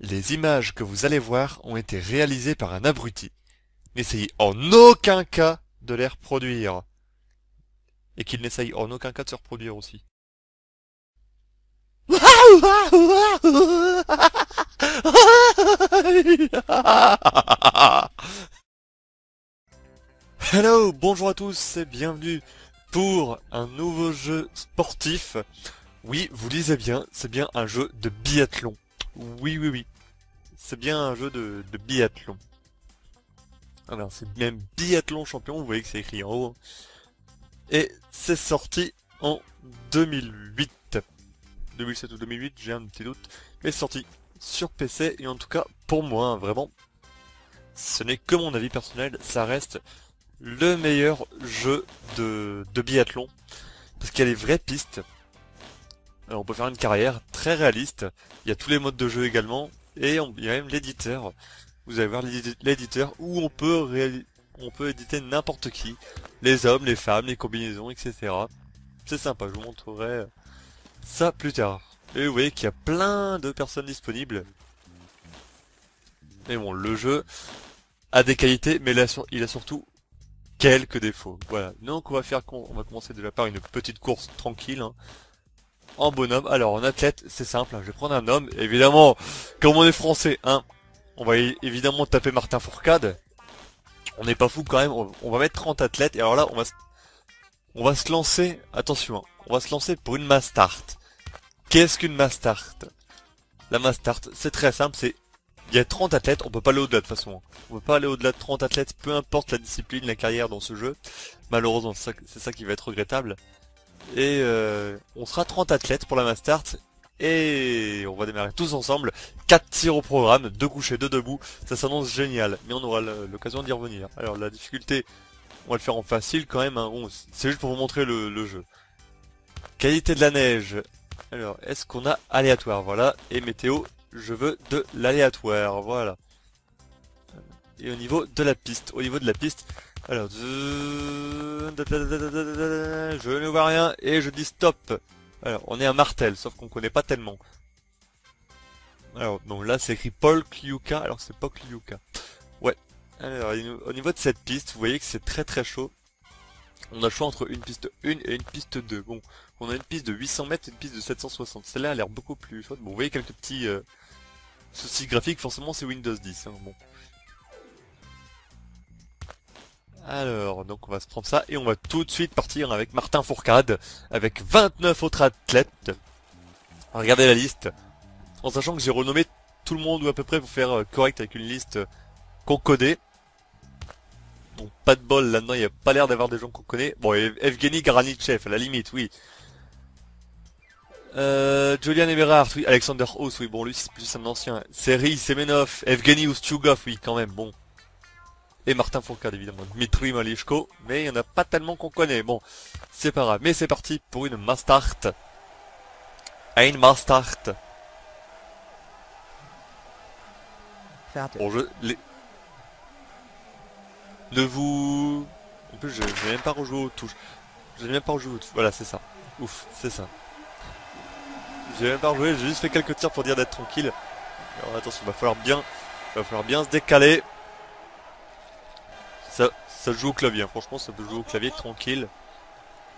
Les images que vous allez voir ont été réalisées par un abruti. N'essayez en aucun cas de les reproduire. Et qu'il n'essaye en aucun cas de se reproduire aussi. Hello, bonjour à tous et bienvenue pour un nouveau jeu sportif. Oui, vous lisez bien, c'est bien un jeu de biathlon. Oui, oui, oui. C'est bien un jeu de, biathlon. Alors, c'est même biathlon champion, vous voyez que c'est écrit en haut. Et c'est sorti en 2008. 2007 ou 2008, j'ai un petit doute. Mais c'est sorti sur PC, et en tout cas, pour moi, hein, vraiment, ce n'est que mon avis personnel, ça reste le meilleur jeu de, de biathlon. Parce qu'il y a des vraies pistes. Alors on peut faire une carrière très réaliste. Il y a tous les modes de jeu également. Et il y a même l'éditeur. Vous allez voir l'éditeur où on peut on peut éditer n'importe qui. Les hommes, les femmes, les combinaisons, etc. C'est sympa, je vous montrerai ça plus tard. Et vous voyez qu'il y a plein de personnes disponibles. Mais bon, le jeu a des qualités, mais il a surtout quelques défauts. Voilà. Donc on va faire, on va commencer déjà par une petite course tranquille. Hein. En bonhomme. Alors en athlète, c'est simple. Hein. Je vais prendre un homme. Évidemment, comme on est français, hein, on va évidemment taper Martin Fourcade. On n'est pas fou quand même. On, va mettre 30 athlètes. Et alors là, on va, on va se lancer. Attention, hein. on va se lancer pour une Mastart. Qu'est-ce qu'une Mastart La Mastart, c'est très simple. C'est il y a 30 athlètes, on peut pas aller au-delà de toute façon. On peut pas aller au-delà de 30 athlètes, peu importe la discipline, la carrière dans ce jeu. Malheureusement, c'est ça, qui va être regrettable. Et euh, on sera 30 athlètes pour la Mastart. Et on va démarrer tous ensemble. 4 tirs au programme, 2 couchés, 2 debout. Ça s'annonce génial, mais on aura l'occasion d'y revenir. Alors la difficulté, on va le faire en facile quand même. Hein. c'est juste pour vous montrer le jeu. Qualité de la neige. Alors, est-ce qu'on a aléatoire? Voilà. Et météo, je veux de l'aléatoire, voilà. Et au niveau de la piste, au niveau de la piste, alors, je ne vois rien et je dis stop. Alors, on est à Martel, sauf qu'on connaît pas tellement. Alors, bon, là c'est écrit Paul Kliuka, alors c'est pas Kliuka. Ouais. Alors, au niveau de cette piste, vous voyez que c'est très très chaud. On a le choix entre une piste 1 et une piste 2. Bon, on a une piste de 800 mètres et une piste de 760. Celle-là a l'air beaucoup plus chaude. Bon, vous voyez quelques petits... Euh, Souci graphique, forcément, c'est Windows 10. Hein, bon. Alors, donc on va se prendre ça et on va tout de suite partir avec Martin Fourcade, avec 29 autres athlètes. Regardez la liste, en sachant que j'ai renommé tout le monde ou à peu près pour faire euh, correct avec une liste euh, connaît. Bon, pas de bol là-dedans, il n'y a pas l'air d'avoir des gens qu'on connaît. Bon, Evgeny Garanitchev, à la limite, oui. Euh, Julian Eberhardt, oui. Alexander Haus, oui. Bon, lui, c'est plus un ancien. Seri Semenov, Evgeny Ustugov, oui, quand même, bon. Et Martin Fourcade, évidemment. Dmitri Malishko. Mais il n'y en a pas tellement qu'on connaît. Bon, c'est pas grave. Mais c'est parti pour une Mastart. Ein Mastart. Bon, je... Les... Ne vous... En plus, je n'ai même pas rejoué aux touches. Je n'ai même pas rejoué aux touches. Voilà, c'est ça. Ouf, c'est ça. J'ai même pas rejoué, j'ai juste fait quelques tirs pour dire d'être tranquille. Alors attention, il va falloir bien, va falloir bien se décaler. Ça, ça joue au clavier, hein. franchement ça peut jouer au clavier tranquille.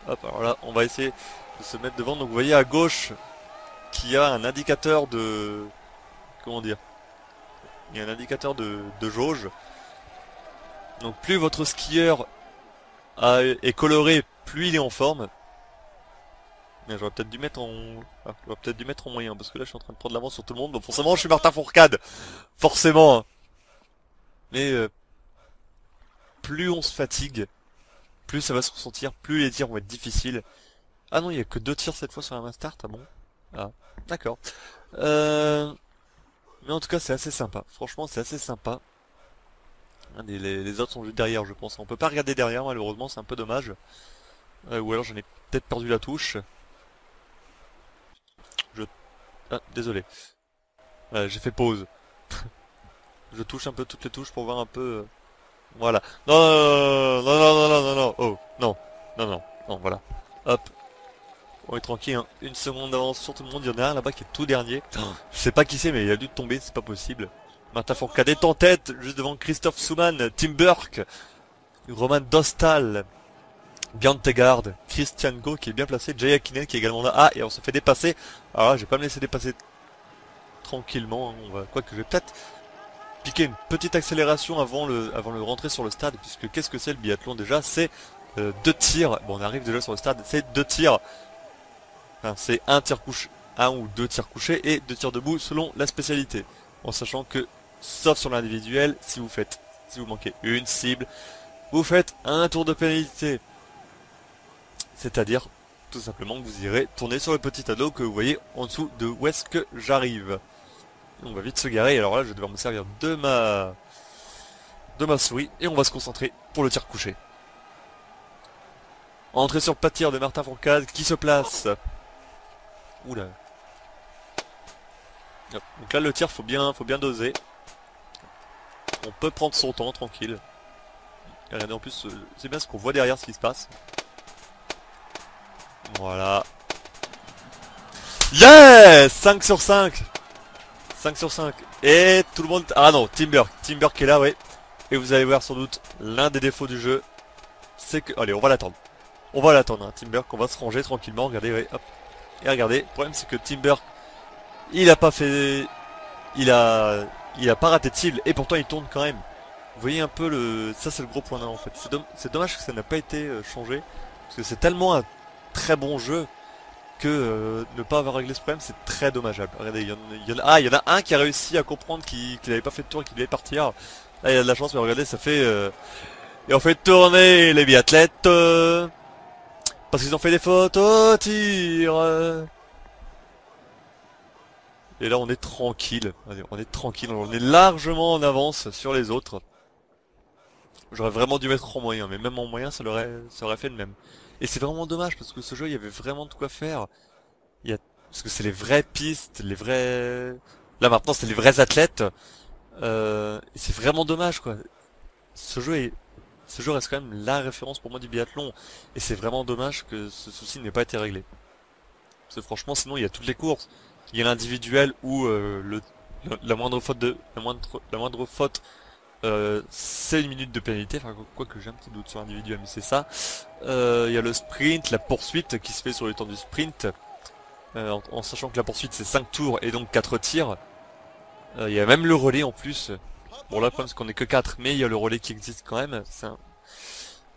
Hop, alors là, on va essayer de se mettre devant. Donc vous voyez à gauche qu'il y a un indicateur de... Comment dire Il y a un indicateur de, de jauge. Donc plus votre skieur est coloré, plus il est en forme. J'aurais peut-être dû mettre en... Ah, j'aurais peut-être dû mettre en moyen, parce que là je suis en train de prendre l'avance sur tout le monde, donc forcément je suis Martin Fourcade Forcément hein. Mais... Euh, plus on se fatigue, plus ça va se ressentir, plus les tirs vont être difficiles. Ah non, il y a que deux tirs cette fois sur la Master, ah bon? Ah, d'accord. Euh... Mais en tout cas c'est assez sympa, franchement c'est assez sympa. Les, les, autres sont juste derrière je pense. On peut pas regarder derrière malheureusement, c'est un peu dommage. Euh, ou alors j'en ai peut-être perdu la touche. Ah, désolé. j'ai fait pause. je touche un peu toutes les touches pour voir un peu... Voilà. Non, non, non, non, non, non, non, oh, non, non, non, non, voilà. Hop. On est tranquille, hein. une seconde d'avance sur tout le monde, il y en a un là-bas qui est tout dernier. Je sais pas qui c'est mais il a dû tomber, c'est pas possible. Martin Fourcade est en tête, juste devant Christophe Souman, Tim Burke, Roman Dostal, Tegard, Christian Go qui est bien placé, Jay Akinen qui est également là. Ah, et on se fait dépasser. Là, je vais pas me laisser dépasser tranquillement. Hein. On va, quoi que je vais peut-être une petite accélération avant le, avant le rentrer sur le stade, puisque qu'est-ce que c'est le biathlon déjà? C'est euh, deux tirs. Bon, on arrive déjà sur le stade, c'est deux tirs. Enfin, c'est un tir couché, un ou deux tirs couchés et deux tirs debout selon la spécialité. En sachant que, sauf sur l'individuel, si vous faites, si vous manquez une cible, vous faites un tour de pénalité. C'est-à-dire, tout simplement, que vous irez tourner sur le petit anneau que vous voyez en dessous de où est-ce que j'arrive. On va vite se garer, alors là, je vais devoir me servir de ma... de ma souris, et on va se concentrer pour le tir couché. Entrée sur pas de tir de Martin Fourcade, qui se place. Oula. Donc là, le tir, faut bien, faut bien doser. On peut prendre son temps, tranquille. regardez, en plus, euh, c'est bien ce qu'on voit derrière ce qui se passe. Voilà. Yes 5 sur 5 5 sur 5. Et tout le monde... Ah non, Timber. Timber qui est là, oui. Et vous allez voir sans doute l'un des défauts du jeu. C'est que... Allez, on va l'attendre. On va l'attendre, hein. Timber, qu'on va se ranger tranquillement. Regardez, oui, hop. Et regardez, le problème c'est que Timber, il a pas fait... Il a... Il a pas raté de cible. Et pourtant, il tourne quand même. Vous voyez un peu le... Ça, c'est le gros point là, en fait. C'est dommage que ça n'a pas été euh, changé. Parce que c'est tellement un très bon jeu que euh, ne pas avoir réglé ce problème c'est très dommageable. Regardez, il y, en, a, ah, il y en a un qui a réussi à comprendre qu'il n'avait pas fait de tour et qu'il devait partir. Là il a de la chance mais regardez ça fait... Euh, et on fait tourner les biathlètes euh, parce qu'ils ont fait des photos tir. Et là on est tranquille, on est tranquille, on est largement en avance sur les autres. J'aurais vraiment dû mettre en moyen, mais même en moyen ça, aurait, ça aurait fait le même. Et c'est vraiment dommage parce que ce jeu, il y avait vraiment de quoi faire. Il y a... Parce que c'est les vraies pistes, les vrais... Là maintenant, c'est les vrais athlètes. Euh... Et c'est vraiment dommage, quoi. Ce jeu est... Ce jeu reste quand même la référence pour moi du biathlon. Et c'est vraiment dommage que ce souci n'ait pas été réglé. Parce que franchement, sinon, il y a toutes les courses. Il y a l'individuel où euh, le... la moindre faute de... La moindre, la moindre faute euh, c'est une minute de pénalité, enfin quoi que j'ai un petit doute sur l'individuel, mais c'est ça. Euh, il y a le sprint, la poursuite qui se fait sur le temps du sprint, euh, en, sachant que la poursuite c'est 5 tours et donc 4 tirs. Il y a même le relais en plus. Bon là problème c'est qu'on est que 4, mais il y a le relais qui existe quand même.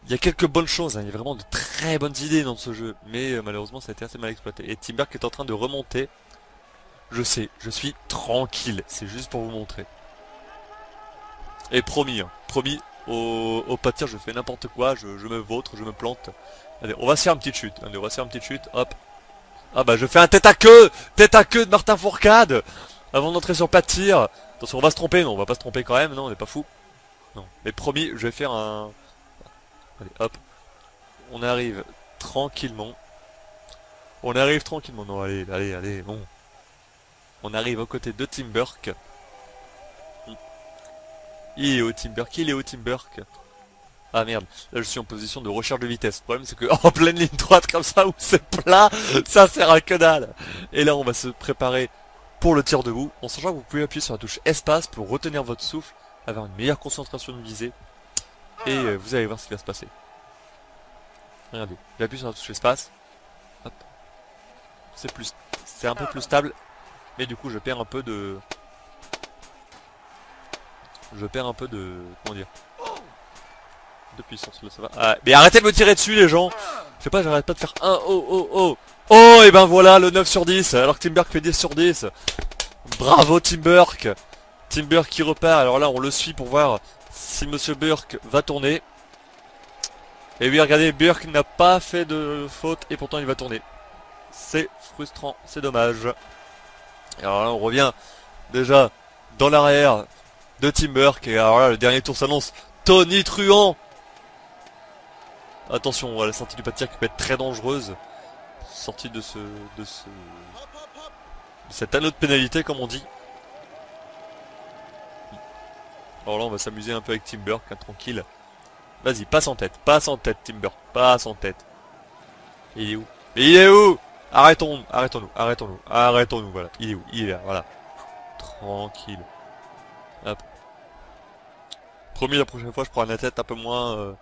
Il y a quelques bonnes choses, hein. il y a vraiment de très bonnes idées dans ce jeu, mais malheureusement ça a été assez mal exploité. Et Timberg est en train de remonter. Je sais, je suis tranquille, c'est juste pour vous montrer. Et promis, hein, promis, au, au pâtir, je fais n'importe quoi, je, me vautre, je me plante. Allez, on va se faire une petite chute. Allez, on va se faire une petite chute, hop. Ah bah je fais un tête à queue Tête à queue de Martin Fourcade Avant d'entrer sur pâtir. Attention, on va se tromper, non, on va pas se tromper quand même, non, on n'est pas fou. Non, mais promis, je vais faire un... Allez, hop. On arrive tranquillement. On arrive tranquillement. Non, allez, allez, allez, bon. On arrive aux côtés de Tim Burke. Il est au Timberk, il est au Timberk. Ah merde, là je suis en position de recherche de vitesse. Le problème c'est que en pleine ligne droite comme ça où c'est plat, ça sert à que dalle. Et là on va se préparer pour le tir debout, en sachant que vous pouvez appuyer sur la touche espace pour retenir votre souffle, avoir une meilleure concentration de visée. Et euh, vous allez voir ce qui va se passer. Regardez, j'appuie sur la touche espace. C'est plus, c'est un peu plus stable, mais du coup je perds un peu de, je perds un peu de... comment dire De puissance, là ça va. Ah, mais arrêtez de me tirer dessus les gens Je sais pas, j'arrête pas de faire un oh oh oh Oh et ben voilà le 9 sur 10 alors que Timberk fait 10 sur 10 Bravo Timberk Timberk qui repart, alors là on le suit pour voir si Monsieur Burke va tourner. Et oui regardez, Burke n'a pas fait de faute et pourtant il va tourner. C'est frustrant, c'est dommage. Alors là on revient déjà dans l'arrière de Timber, et alors là le dernier tour s'annonce Tony Truant Attention, la sortie du pas qui peut être très dangereuse. Sortie de ce. de ce. cet anneau de pénalité comme on dit. Alors là on va s'amuser un peu avec Timber, hein, tranquille. Vas-y, passe en tête, passe en tête Timber, passe en tête. Il est où? Il est où? Arrêtons, arrêtons-nous, arrêtons-nous, arrêtons-nous, voilà. Il est où? Il est là, voilà. Tranquille. Hop. Promis, la prochaine fois, je prends un tête un peu moins... euh,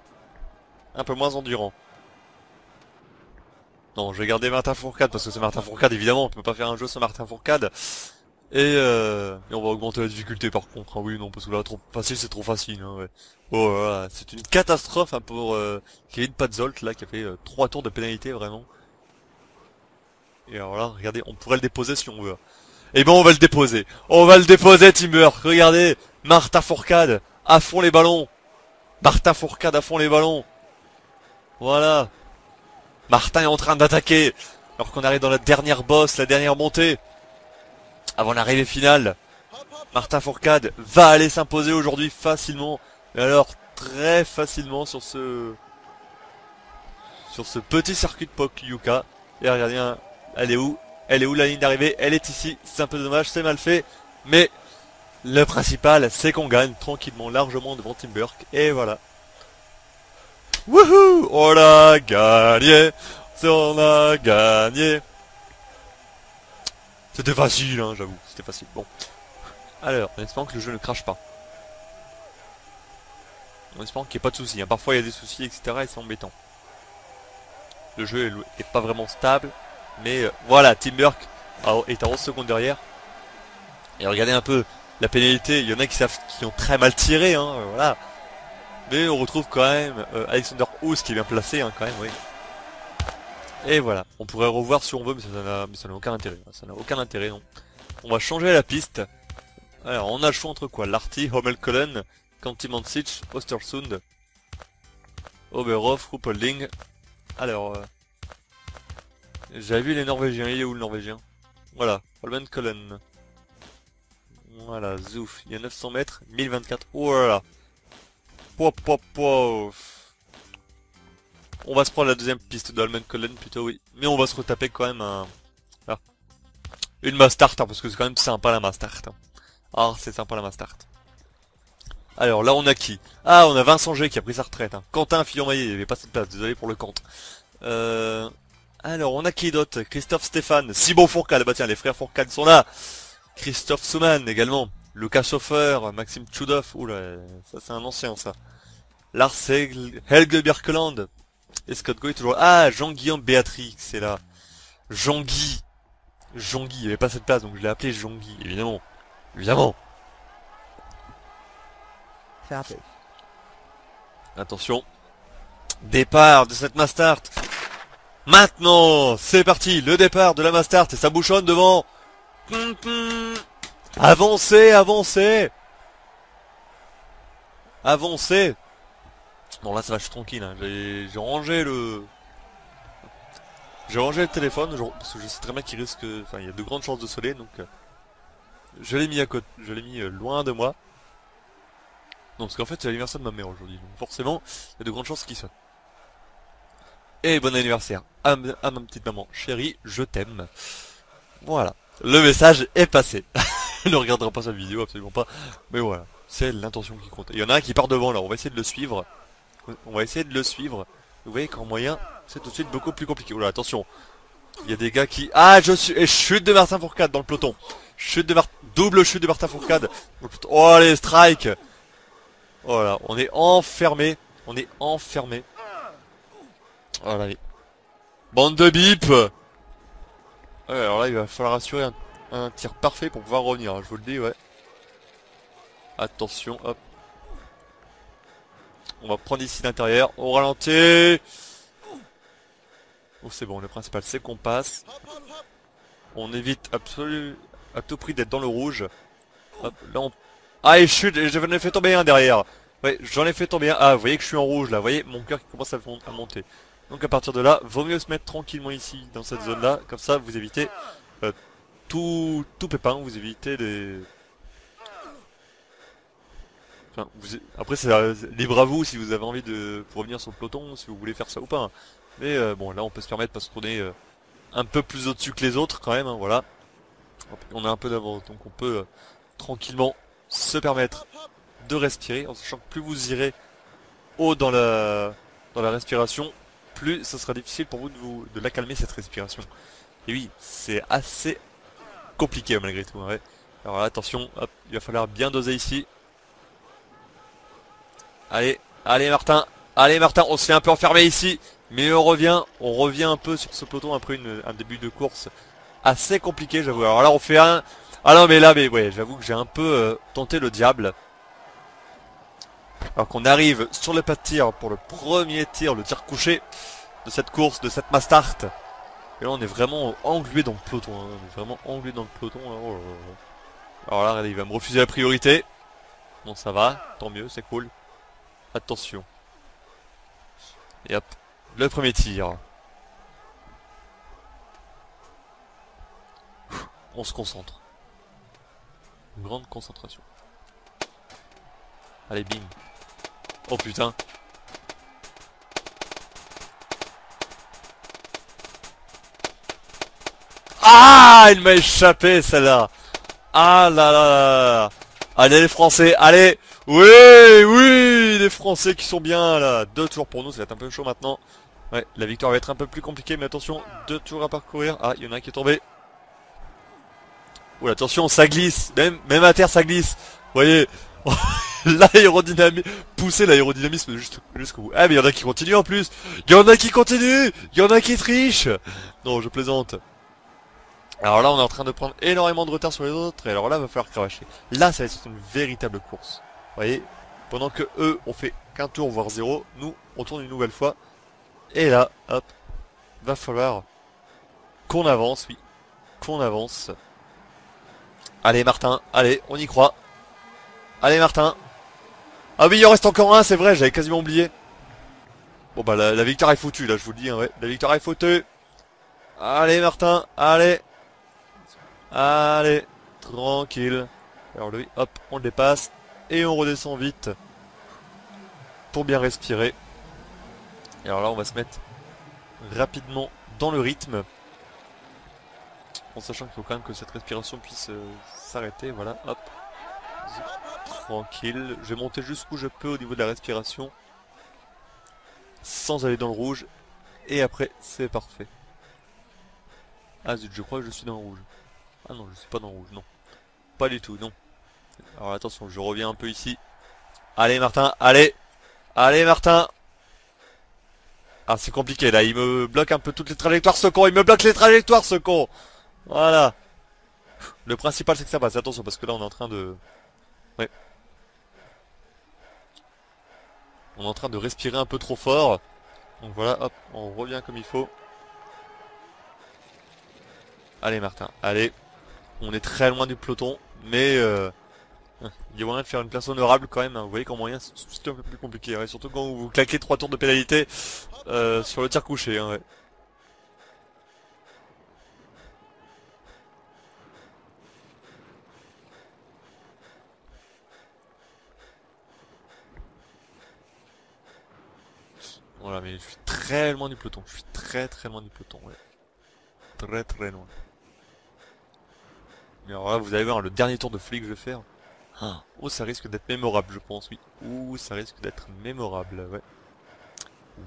un peu moins endurant. Non, je vais garder Martin Fourcade, parce que c'est Martin Fourcade, évidemment, on peut pas faire un jeu sans Martin Fourcade. Et, euh, et on va augmenter la difficulté par contre, ah oui, non, parce que là, trop facile, c'est trop facile, hein. Oh, voilà, c'est une catastrophe hein, pour euh, Kevin Patzolt, là, qui a fait euh, trois tours de pénalité, vraiment. Et alors là, regardez, on pourrait le déposer si on veut. Eh ben, on va le déposer. On va le déposer, Timber. Regardez, Martin Fourcade, à fond les ballons. Martin Fourcade à fond les ballons. Voilà. Martin est en train d'attaquer. Alors qu'on arrive dans la dernière bosse, la dernière montée. Avant l'arrivée finale. Martin Fourcade va aller s'imposer aujourd'hui facilement. Mais alors, très facilement sur ce... Sur ce petit circuit de Pokyuka. Et regardez, hein, elle est où? Elle est où la ligne d'arrivée? Elle est ici. C'est un peu dommage, c'est mal fait. Mais le principal, c'est qu'on gagne tranquillement, largement devant Tim Burke. Et voilà. Wouhou On a gagné On a gagné C'était facile, hein, j'avoue. C'était facile. Bon. Alors, en espérant que le jeu ne crache pas. En espérant qu'il n'y ait pas de soucis. Hein. Parfois, il y a des soucis, etc. et c'est embêtant. Le jeu est, est pas vraiment stable. Mais euh, voilà, Tim Burke est à 11 secondes derrière. Et regardez un peu la pénalité. Il y en a qui savent qui ont très mal tiré. Hein, euh, voilà. Mais on retrouve quand même euh, Alexander House qui est bien placé hein, quand même, oui. Et voilà, on pourrait revoir si on veut, mais ça n'a aucun intérêt. Ça n'a aucun intérêt, non. On va changer la piste. Alors, on a le choix entre quoi? Larty, Hommelkollen, Kantimansich, Ostersund, Oberhof, Ruppolding. Alors, euh, j'avais vu les Norvégiens. Il est où le Norvégien? Voilà, Holmenkollen. Voilà, zouf. Il y a 900 mètres, 1024. Oh là là Pop, pop, pop. On va se prendre la deuxième piste de Holmenkollen plutôt, oui. Mais on va se retaper quand même un... Ah. Une Mastart, hein, parce que c'est quand même sympa la Mastart. Hein. Ah, c'est sympa la Mastart. Alors là, on a qui? Ah, on a Vincent G qui a pris sa retraite. Hein. Quentin Fillon-Maillet, il avait pas cette place, désolé pour le compte. Euh... Alors, on a qui d'autre? Christophe Stéphane, Simon Fourcade, bah tiens, les frères Fourcade sont là. Christophe Souman également. Lucas Schoffer, Maxime Tchoudov, oula, ça c'est un ancien ça. Lars Helge Birkeland. Et Scott Goy toujours. Ah, Jean-Guillaume Béatrix, c'est là. Jean-Guy. Jean-Guy, il n'y avait pas cette place, donc je l'ai appelé Jean-Guy, évidemment. Évidemment. Attention. Départ de cette Mastart. Maintenant, c'est parti, le départ de la Mastart et ça bouchonne devant. Avancez, avancez Avancez Bon là ça va, je suis tranquille, hein. j'ai rangé le... J'ai rangé le téléphone, parce que je sais très bien qu'il risque... Enfin, il y a de grandes chances de soleil, donc... Euh, je l'ai mis à côté, je l'ai mis euh, loin de moi. Non, parce qu'en fait c'est l'anniversaire de ma mère aujourd'hui, donc forcément, il y a de grandes chances qu'il sonne. Et bon anniversaire à, à ma petite maman chérie, je t'aime. Voilà, le message est passé. ne regardera pas cette vidéo, absolument pas. Mais voilà, c'est l'intention qui compte. Il y en a un qui part devant là, on va essayer de le suivre. On va essayer de le suivre. Vous voyez qu'en moyen, c'est tout de suite beaucoup plus compliqué. Oula, attention. Il y a des gars qui... Ah, je suis... Et chute de Martin Fourcade dans le peloton. Chute de Martin... Double chute de Martin Fourcade. Oh, allez, strike Voilà, on est enfermé. On est enfermé. Voilà, allez. Bande de bip Alors là, il va falloir assurer un tir parfait pour pouvoir revenir, hein, je vous le dis, ouais. Attention, hop. On va prendre ici l'intérieur, on ralentit Oh c'est bon, le principal c'est qu'on passe. On évite absolument à tout prix d'être dans le rouge. Là on... Ah et chute, j'en ai fait tomber un derrière. Ouais, j'en ai fait tomber un. Ah, vous voyez que je suis en rouge là, vous voyez mon cœur qui commence à monter. Donc à partir de là, vaut mieux se mettre tranquillement ici, dans cette zone là, comme ça vous évitez euh, tout, tout pépin, vous évitez des... Après c'est libre à vous si vous avez envie de revenir sur le peloton, si vous voulez faire ça ou pas. Hein. Mais euh, bon là on peut se permettre parce qu'on est euh, un peu plus au-dessus que les autres quand même, hein, voilà. On a un peu d'avance, donc on peut euh, tranquillement se permettre de respirer, en sachant que plus vous irez haut dans la, dans la respiration, plus ça sera difficile pour vous de, vous, de la calmer cette respiration. Et oui, c'est assez compliqué malgré tout. Ouais. Alors attention, il va falloir bien doser ici. Allez, allez Martin, allez Martin, on se fait un peu enfermer ici. Mais on revient, on revient un peu sur ce peloton après un début de course assez compliqué, j'avoue. Alors là, on fait un... Ah non, mais là, mais ouais, j'avoue que j'ai un peu euh, tenté le diable. Alors qu'on arrive sur le pas de tir pour le premier tir, le tir couché de cette course, de cette Mastart. Et là, on est vraiment englué dans le peloton. Hein. On est vraiment englué dans le peloton. Hein. Oh Alors là, il va me refuser la priorité. Bon, ça va, tant mieux, c'est cool. Attention. Et hop, le premier tir. On se concentre. Une grande concentration. Allez, bim. Oh putain. Ah Il m'a échappé celle-là Ah là là Allez les Français, allez Oui, oui Les Français qui sont bien là Deux tours pour nous, ça va être un peu chaud maintenant. Ouais, la victoire va être un peu plus compliquée, mais attention, deux tours à parcourir. Ah, il y en a un qui est tombé. Oula, attention, ça glisse. Même, même à terre, ça glisse. Vous voyez L'aérodynamisme, pousser l'aérodynamisme jusqu'au bout. Ah mais il y en a qui continuent en plus Il y en a qui continuent Il y en a qui trichent Non, je plaisante. Alors là, on est en train de prendre énormément de retard sur les autres, et alors là, va falloir cravacher. Là, ça va être une véritable course. Vous voyez Pendant que eux, on fait qu'un tour, voire zéro, nous, on tourne une nouvelle fois. Et là, hop, va falloir qu'on avance, oui, qu'on avance. Allez, Martin, allez, on y croit. Allez, Martin. Ah oui, il en reste encore un, c'est vrai, j'avais quasiment oublié. Bon bah la, victoire est foutue, là, je vous le dis, hein, ouais. La victoire est foutue. Allez, Martin, allez. Allez, tranquille. Alors lui, hop, on le dépasse. Et on redescend vite. Pour bien respirer. Et alors là, on va se mettre rapidement dans le rythme. En sachant qu'il faut quand même que cette respiration puisse euh, s'arrêter. Voilà, hop. Tranquille. Je vais monter jusqu'où je peux au niveau de la respiration. Sans aller dans le rouge. Et après, c'est parfait. Ah zut, je crois que je suis dans le rouge. Ah non, je suis pas dans le rouge, non. Pas du tout, non. Alors attention, je reviens un peu ici. Allez Martin, allez Allez Martin Ah c'est compliqué là, il me bloque un peu toutes les trajectoires ce con, il me bloque les trajectoires ce con Voilà Le principal c'est que ça passe, attention parce que là on est en train de... Ouais. On est en train de respirer un peu trop fort. Donc voilà, hop, on revient comme il faut. Allez Martin, allez. On est très loin du peloton, mais euh, il y a moyen de faire une place honorable quand même. Hein. Vous voyez qu'en moyen c'est un peu plus compliqué, surtout quand vous claquez trois tours de pénalité euh, sur le tir couché. Hein. Mais je suis très loin du peloton. Je suis très très loin du peloton, ouais. Très très loin. Mais alors là, vous allez voir, le dernier tour de folie que je vais faire. Ah, oh, ça risque d'être mémorable, je pense, oui. Ouh, ça risque d'être mémorable, ouais.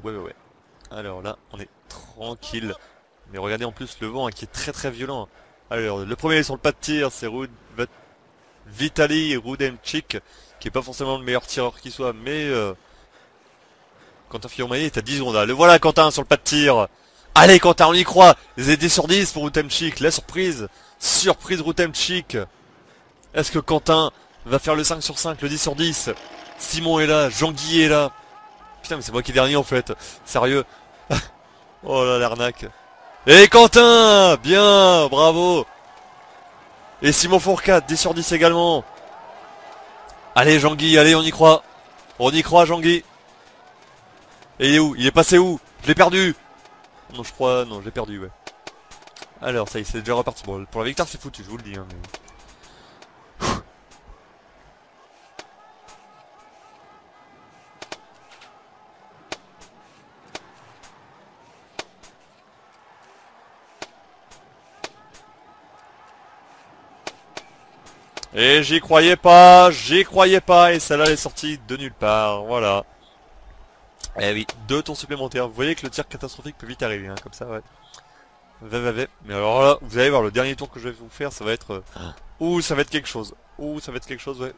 Ouais, ouais, ouais. Alors là, on est tranquille. Mais regardez en plus le vent hein, qui est très très violent. Alors, le premier sur le pas de tir, c'est Rud... Vitali Rudemchik, qui est pas forcément le meilleur tireur qui soit, mais... Euh... Quentin Fillon-Maillet est à 10 secondes. Le voilà Quentin sur le pas de tir. Allez Quentin, on y croit. Les 10 sur 10 pour Rudemchik. La surprise. Surprise Routem Chic. Est-ce que Quentin va faire le 5 sur 5, le 10 sur 10 Simon est là, Jean-Guy est là. Putain mais c'est moi qui est dernier en fait. Sérieux. oh là l'arnaque. Et Quentin Bien, bravo Et Simon Fourcade, 10 sur 10 également. Allez Jean-Guy, allez on y croit. On y croit Jean-Guy. Et il est où? Il est passé où? Je l'ai perdu Non je crois, non j'ai perdu ouais. Alors, ça y est, c'est déjà reparti. Bon, pour la victoire, c'est foutu, je vous le dis. Hein, Et j'y croyais pas, j'y croyais pas, et celle-là est sortie de nulle part, voilà. Eh oui, deux tours supplémentaires. Vous voyez que le tir catastrophique peut vite arriver, hein, comme ça, ouais. Va, va, va. Mais alors là, vous allez voir, le dernier tour que je vais vous faire, ça va être... Ouh, ça va être quelque chose. Ouh, ça va être quelque chose, ouais.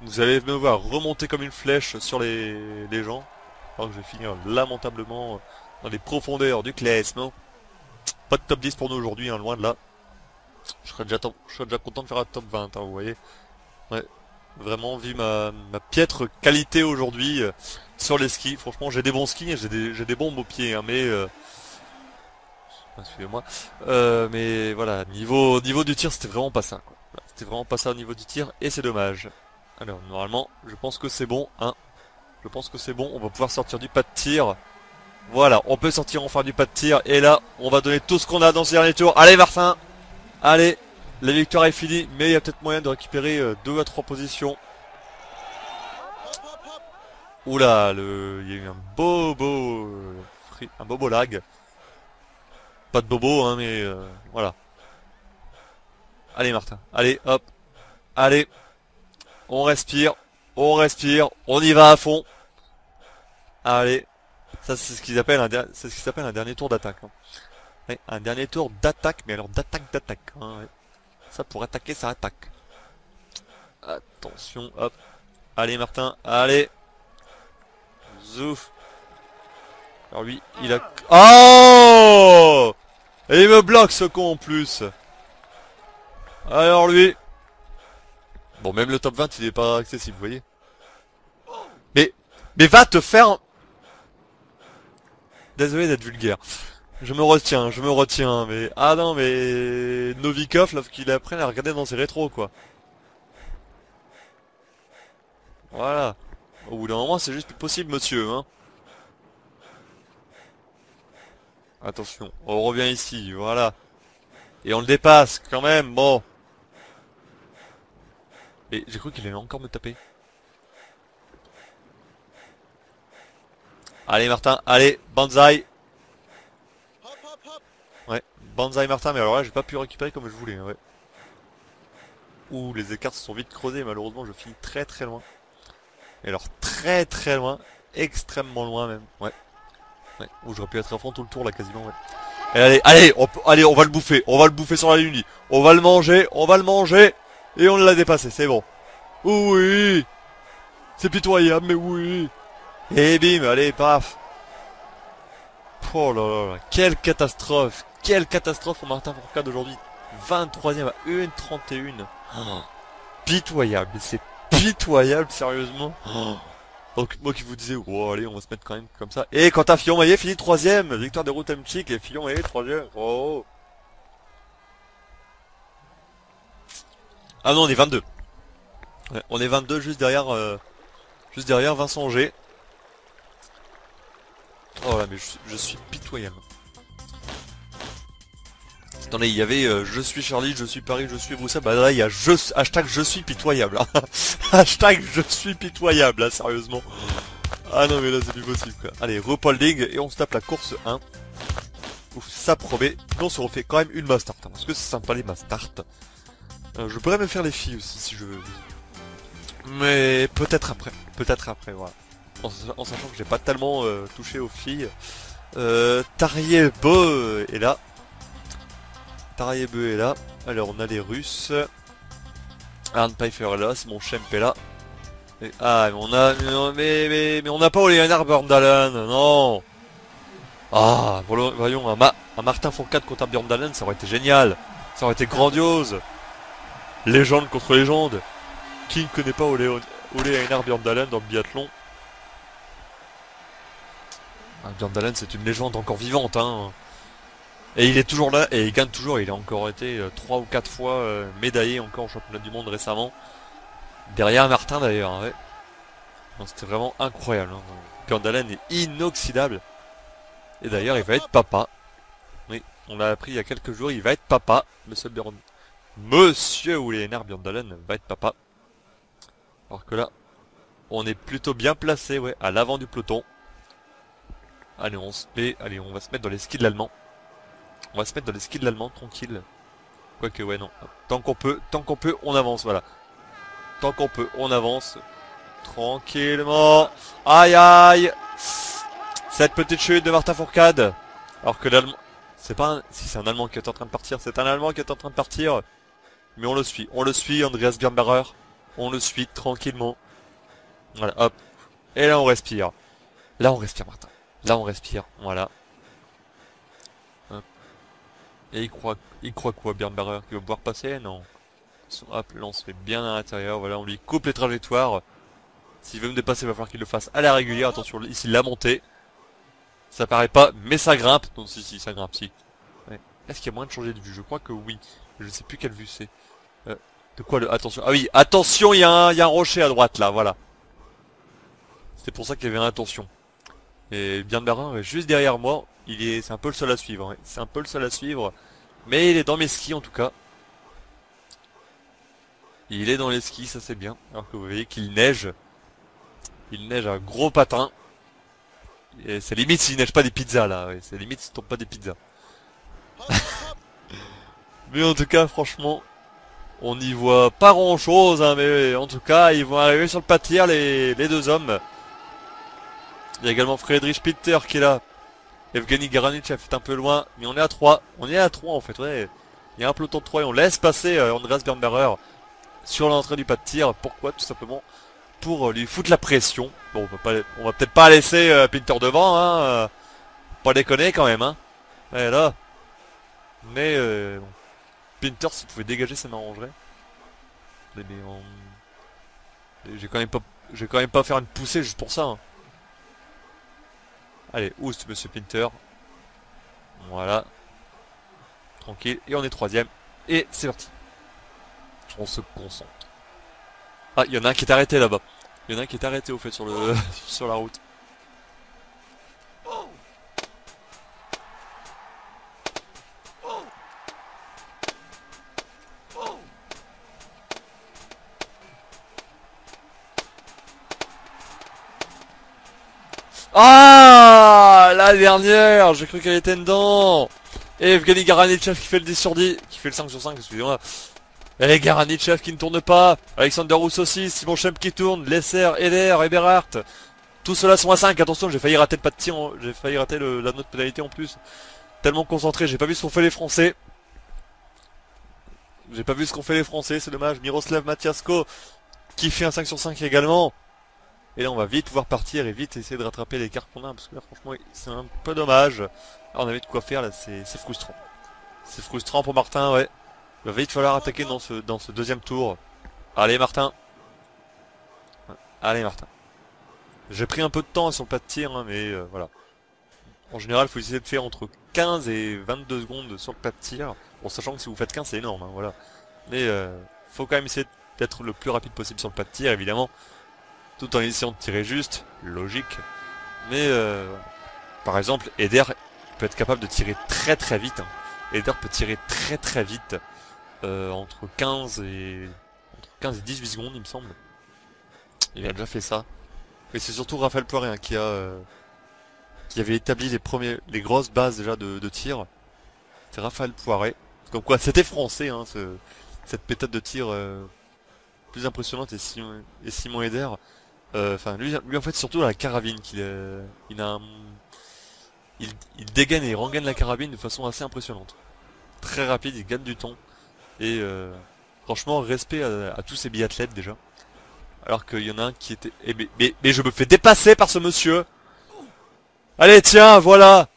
Vous allez me voir remonter comme une flèche sur les, les gens. Alors que je vais finir lamentablement euh, dans les profondeurs du classement. Pas de top 10 pour nous aujourd'hui, hein, loin de là. Je serais déjà, je serais déjà content de faire un top 20, hein, vous voyez. Ouais. Vraiment, vu ma, ma piètre qualité aujourd'hui euh, sur les skis. Franchement, j'ai des bons skis, j'ai des, des bons beaux pieds, hein, mais... euh, Excusez-moi. Euh, mais voilà, niveau, niveau du tir, c'était vraiment pas ça. C'était vraiment pas ça au niveau du tir, et c'est dommage. Alors, normalement, je pense que c'est bon, hein. Je pense que c'est bon, on va pouvoir sortir du pas de tir. Voilà, on peut sortir enfin du pas de tir, et là, on va donner tout ce qu'on a dans ce dernier tour. Allez, Martin Allez, la victoire est finie, mais il y a peut-être moyen de récupérer euh, deux à trois positions. Oula, le... il y a eu un beau beau... un beau lag. Pas de bobo, hein, mais euh, voilà. Allez, Martin. Allez, hop. Allez. On respire. On respire. On y va à fond. Allez. Ça, c'est ce qu'ils appellent un, dernier tour d'attaque. hein. Un dernier tour d'attaque, mais alors d'attaque, d'attaque. hein. Ça, pour attaquer, ça attaque. Attention, hop. Allez, Martin. Allez. Zouf. Alors lui, il a... Oh Et il me bloque ce con en plus Alors lui... Bon, même le top 20, il est pas accessible, vous voyez Mais... Mais va te faire... Désolé d'être vulgaire. Je me retiens, je me retiens, mais... Ah non, mais... Novikov, là, qu'il apprenne à regarder dans ses rétros, quoi. Voilà. Au bout d'un moment, c'est juste plus possible, monsieur, hein. Attention, on revient ici, voilà. Et on le dépasse, quand même, bon. Et j'ai cru qu'il allait encore me taper. Allez Martin, allez, Banzai. Ouais, Banzai Martin, mais alors là j'ai pas pu récupérer comme je voulais. Ouh, les écarts se sont vite creusés, malheureusement je finis très très loin. Et alors très très loin, extrêmement loin même, ouais. Ouais, où j'aurais pu être à fond tout le tour là quasiment, ouais. Et allez, allez, on, allez, on va le bouffer, on va le bouffer sur la ligne. On va le manger, on va le manger, et on l'a dépassé, c'est bon. Oui. C'est pitoyable, mais oui. Et bim, allez, paf. Oh là là là, quelle catastrophe. Quelle catastrophe pour Martin Fourcade aujourd'hui 23ème à 1,31 oh, Pitoyable, c'est pitoyable, sérieusement Oh. Donc moi qui vous disais, oh allez, on va se mettre quand même comme ça. Et quant à Fillon Maillet, finit troisième, victoire de Route Chic et Fillon Maillet troisième. Oh. Ah non, on est 22. Ouais, on est 22 juste derrière, euh, juste derrière Vincent G. Oh là, mais je suis pitoyable. Attendez, il y avait euh, je suis Charlie, je suis Paris, je suis Bruxelles. Bah là, il y a je, hashtag je suis pitoyable. hashtag je suis pitoyable, là, sérieusement. Ah non, mais là, c'est plus possible, quoi. Allez, repolding et on se tape la course 1. Ouf, ça promet. Mais on se refait quand même une mastart. hein, parce que c'est sympa les mastart. Euh, je pourrais me faire les filles aussi si je veux. Mais peut-être après. Peut-être après, voilà. En, sa- en sachant que j'ai pas tellement euh, touché aux filles. Euh, Tariebo est là. Tariebo est là. Alors on a les Russes. Arne Pfeiffer est là, mon Shemp est là. Ah, mais on a, mais, mais, mais, on n'a pas Oleanar Bjorndalen, non. Ah, voyons, un, Ma- un Martin Fourcade contre un ça aurait été génial. Ça aurait été grandiose. Légende contre légende. Qui ne connaît pas Ole, Ole Einar Bjorndalen dans le biathlon? Ah, c'est une légende encore vivante, hein. Et il est toujours là, et il gagne toujours. Il a encore été euh, trois ou quatre fois euh, médaillé encore au championnat du monde récemment. Derrière Martin d'ailleurs, hein, ouais. C'était vraiment incroyable. Hein. Bjorndalen est inoxydable. Et d'ailleurs, il va être papa. Oui, on l'a appris il y a quelques jours, il va être papa. Monsieur Bjorn... Monsieur Oulénar Bjorndalen va être papa. Alors que là, on est plutôt bien placé, ouais, à l'avant du peloton. Allez, on se met, allez, on va se mettre dans les skis de l'allemand. On va se mettre dans les skis de l'allemand, tranquille. Quoique, ouais, non. Tant qu'on peut, tant qu'on peut, on avance, voilà. Tant qu'on peut, on avance. Tranquillement. Aïe aïe Cette petite chute de Martin Fourcade. Alors que l'allemand... C'est pas un... Si c'est un Allemand qui est en train de partir, c'est un Allemand qui est en train de partir. Mais on le suit, on le suit, Andreas Birnbacher. On le suit tranquillement. Voilà, hop. Et là on respire. Là on respire Martin. Là on respire, voilà. Et il croit, il croit quoi Birnbacher Qu'il va pouvoir passer? Non. Hop, là on se fait bien à l'intérieur, voilà, on lui coupe les trajectoires. S'il veut me dépasser, il va falloir qu'il le fasse à la régulière. Attention, ici la montée. Ça paraît pas, mais ça grimpe. Non, si, si, ça grimpe, si. Est-ce qu'il y a moyen de changer de vue? Je crois que oui. Je ne sais plus quelle vue c'est. Euh, de quoi le... Attention. Ah oui, attention, il y, a un, y a un rocher à droite, là, voilà. C'est pour ça qu'il y avait un attention. Et est juste derrière moi. Il est, c'est un peu le seul à suivre. Hein. C'est un peu le seul à suivre. Mais il est dans mes skis, en tout cas. Il est dans les skis, ça c'est bien. Alors que vous voyez qu'il neige. Il neige un gros patin. Et c'est limite s'il neige pas des pizzas là. C'est limite s'il tombe pas des pizzas. mais en tout cas, franchement, on n'y voit pas grand chose, hein, mais en tout cas, ils vont arriver sur le pâtir, les deux hommes. Il y a également Friedrich Peter qui est là. Evgeny Garanitchev est un peu loin, mais on est à 3. On est à 3 en fait, ouais. Il y a un peloton de 3 et on laisse passer euh, Andreas Bernberer sur l'entrée du pas de tir. Pourquoi? Tout simplement pour euh, lui foutre la pression. Bon, on va, on peut-être pas laisser euh, Pinter devant, hein. Pas déconner quand même, hein. Et là. Mais euh, Pinter, s'il pouvait dégager, ça m'arrangerait. Mais, j'ai quand pas, j'ai quand même pas faire une poussée juste pour ça. Hein. Allez, oust, Monsieur Pinter. Voilà. Tranquille. Et on est troisième. Et c'est parti. On se concentre. Ah, il y en a un qui est arrêté là-bas. Il y en a un qui est arrêté au fait sur le sur la route. Ah Dernière J'ai cru qu'elle était dedans Et Evgeny Garanitchev qui fait le 10 sur 10, qui fait le 5 sur 5, excusez-moi. Et Garanitchev qui ne tourne pas. Alexander Rousse aussi. Simon Schemp qui tourne. Lesser, Eder, Eberhardt. Tous ceux-là sont à 5. Attention, j'ai failli rater le pas de tir. J'ai failli rater la note pénalité en plus. Tellement concentré, j'ai pas vu ce qu'ont fait les Français. J'ai pas vu ce qu'ont fait les Français, c'est dommage. Miroslav Matiasko qui fait un 5 sur 5 également. Et là, on va vite pouvoir partir et vite essayer de rattraper les cartes qu'on a. Parce que là, franchement, c'est un peu dommage. On avait de quoi faire, là, c'est frustrant. C'est frustrant pour Martin, ouais. Il va vite falloir attaquer dans ce, deuxième tour. Allez Martin. Allez Martin. J'ai pris un peu de temps sur le pas de tir, hein, mais euh, voilà. En général, il faut essayer de faire entre 15 et 22 secondes sur le pas de tir. Bon, sachant que si vous faites 15, c'est énorme, hein, voilà. Mais euh, faut quand même essayer d'être le plus rapide possible sur le pas de tir, évidemment. Tout en essayant de tirer juste, logique. Mais, euh, par exemple, Eder peut être capable de tirer très très vite. Hein. Eder peut tirer très très vite. Euh, entre 15 et entre 15 et 18 secondes il me semble. Il a déjà fait ça. Mais c'est surtout Raphaël Poiré hein, qui a euh, qui avait établi les premiers les grosses bases déjà de, tir. C'est Raphaël Poiré. Comme quoi c'était français hein, ce, cette pétade de tir euh, plus impressionnante et Simon, et Simon Eder. Enfin lui, lui en fait surtout la carabine qu'il il a un, il, il dégaine et rengaine la carabine de façon assez impressionnante. Très rapide, il gagne du temps. Et euh, franchement, respect à, tous ces biathlètes déjà. Alors qu'il y en a un qui était... Eh, mais, mais, je me fais dépasser par ce monsieur Allez, tiens, voilà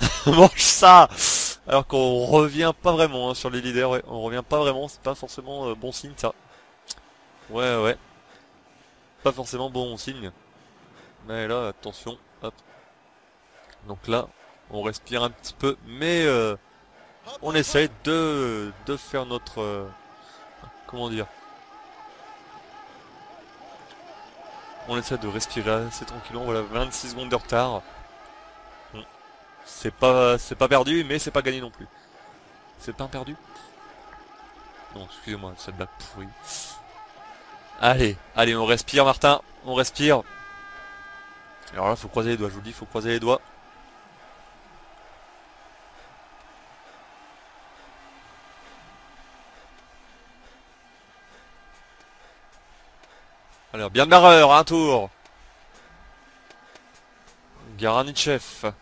Mange ça Alors qu'on revient pas vraiment hein, sur les leaders, ouais. on revient pas vraiment, c'est pas forcément euh, bon signe ça. Ouais, ouais. Pas forcément bon signe. Mais là, attention, hop. Donc là, on respire un petit peu, mais... Euh, on essaye de, de faire notre... Euh, comment dire On essaie de respirer assez tranquillement, voilà, 26 secondes de retard. C'est pas c'est pas perdu, mais c'est pas gagné non plus. C'est pas perdu Non, excusez-moi, cette blague pourrie. Allez, allez, on respire Martin, on respire. Alors là, faut croiser les doigts, je vous dis, faut croiser les doigts. Alors, bien marreur, un tour. Garanitchev.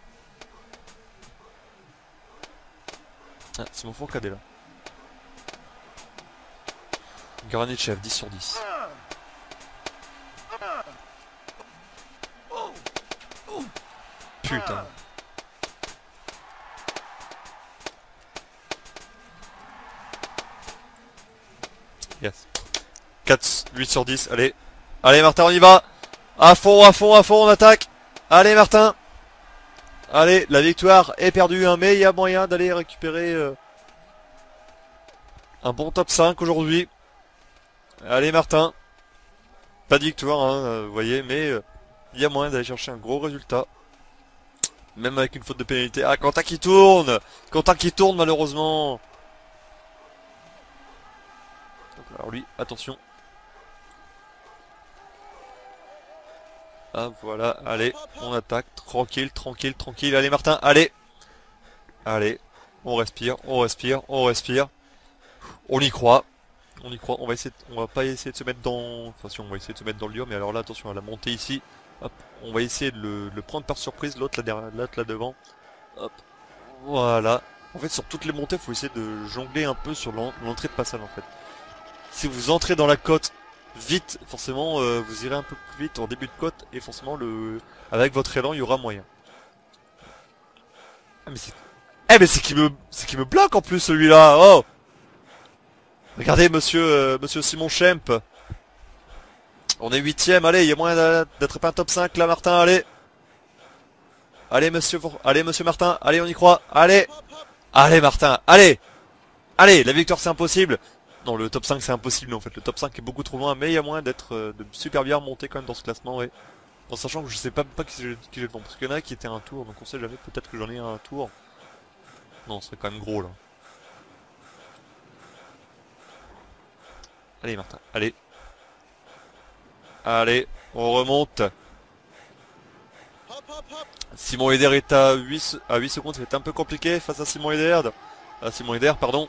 Ah, c'est mon four cadet là. Granit chef, 10 sur 10. Putain. Yes. 4, 8 sur 10, allez. Allez Martin, on y va À fond, à fond, à fond, on attaque Allez Martin Allez, la victoire est perdue, hein, mais il y a moyen d'aller récupérer euh, un bon top 5 aujourd'hui. Allez Martin Pas de victoire, hein, euh, vous voyez, mais euh, il y a moyen d'aller chercher un gros résultat. Même avec une faute de pénalité. Ah, Quentin qui tourne Quentin qui tourne malheureusement Alors lui, attention. Ah voilà, allez, on attaque, tranquille, tranquille, tranquille. Allez Martin, allez Allez, on respire, on respire, on respire. On y croit. On y croit. On va essayer, on va pas essayer de se mettre dans, enfin si on va essayer de se mettre dans le dur, mais alors là attention à la montée ici. Hop, on va essayer de le, prendre par surprise, l'autre là derrière, l'autre là devant. Hop, voilà. En fait sur toutes les montées, faut essayer de jongler un peu sur l'entrée de passage en fait. Si vous entrez dans la côte vite, forcément, euh, vous irez un peu plus vite en début de côte et forcément, le, avec votre élan, il y aura moyen. Ah, mais c'est, eh, mais c'est qui me, c'est qui me bloque en plus celui-là. Oh, regardez, monsieur, euh, monsieur Simon Schemp. On est huitième. Allez, il y a moyen d'être un top 5 là, Martin. Allez. Allez, monsieur, allez, monsieur Martin. Allez, on y croit. Allez. Allez, Martin. Allez. Allez, la victoire c'est impossible. Non, le top 5 c'est impossible en fait. Le top 5 est beaucoup trop loin, mais il y a moyen d'être euh, de super bien remonté quand même dans ce classement, ouais. En sachant que je sais pas, pas qui j'ai le bon. Parce qu'il y en a qui étaient un tour, donc on sait jamais, peut-être que j'en ai un tour. Non, ce serait quand même gros là. Allez Martin, allez. Allez, on remonte. Simon Eder est à 8, à 8 secondes, c'est un peu compliqué face à Simon Eder. À Simon Eder, pardon.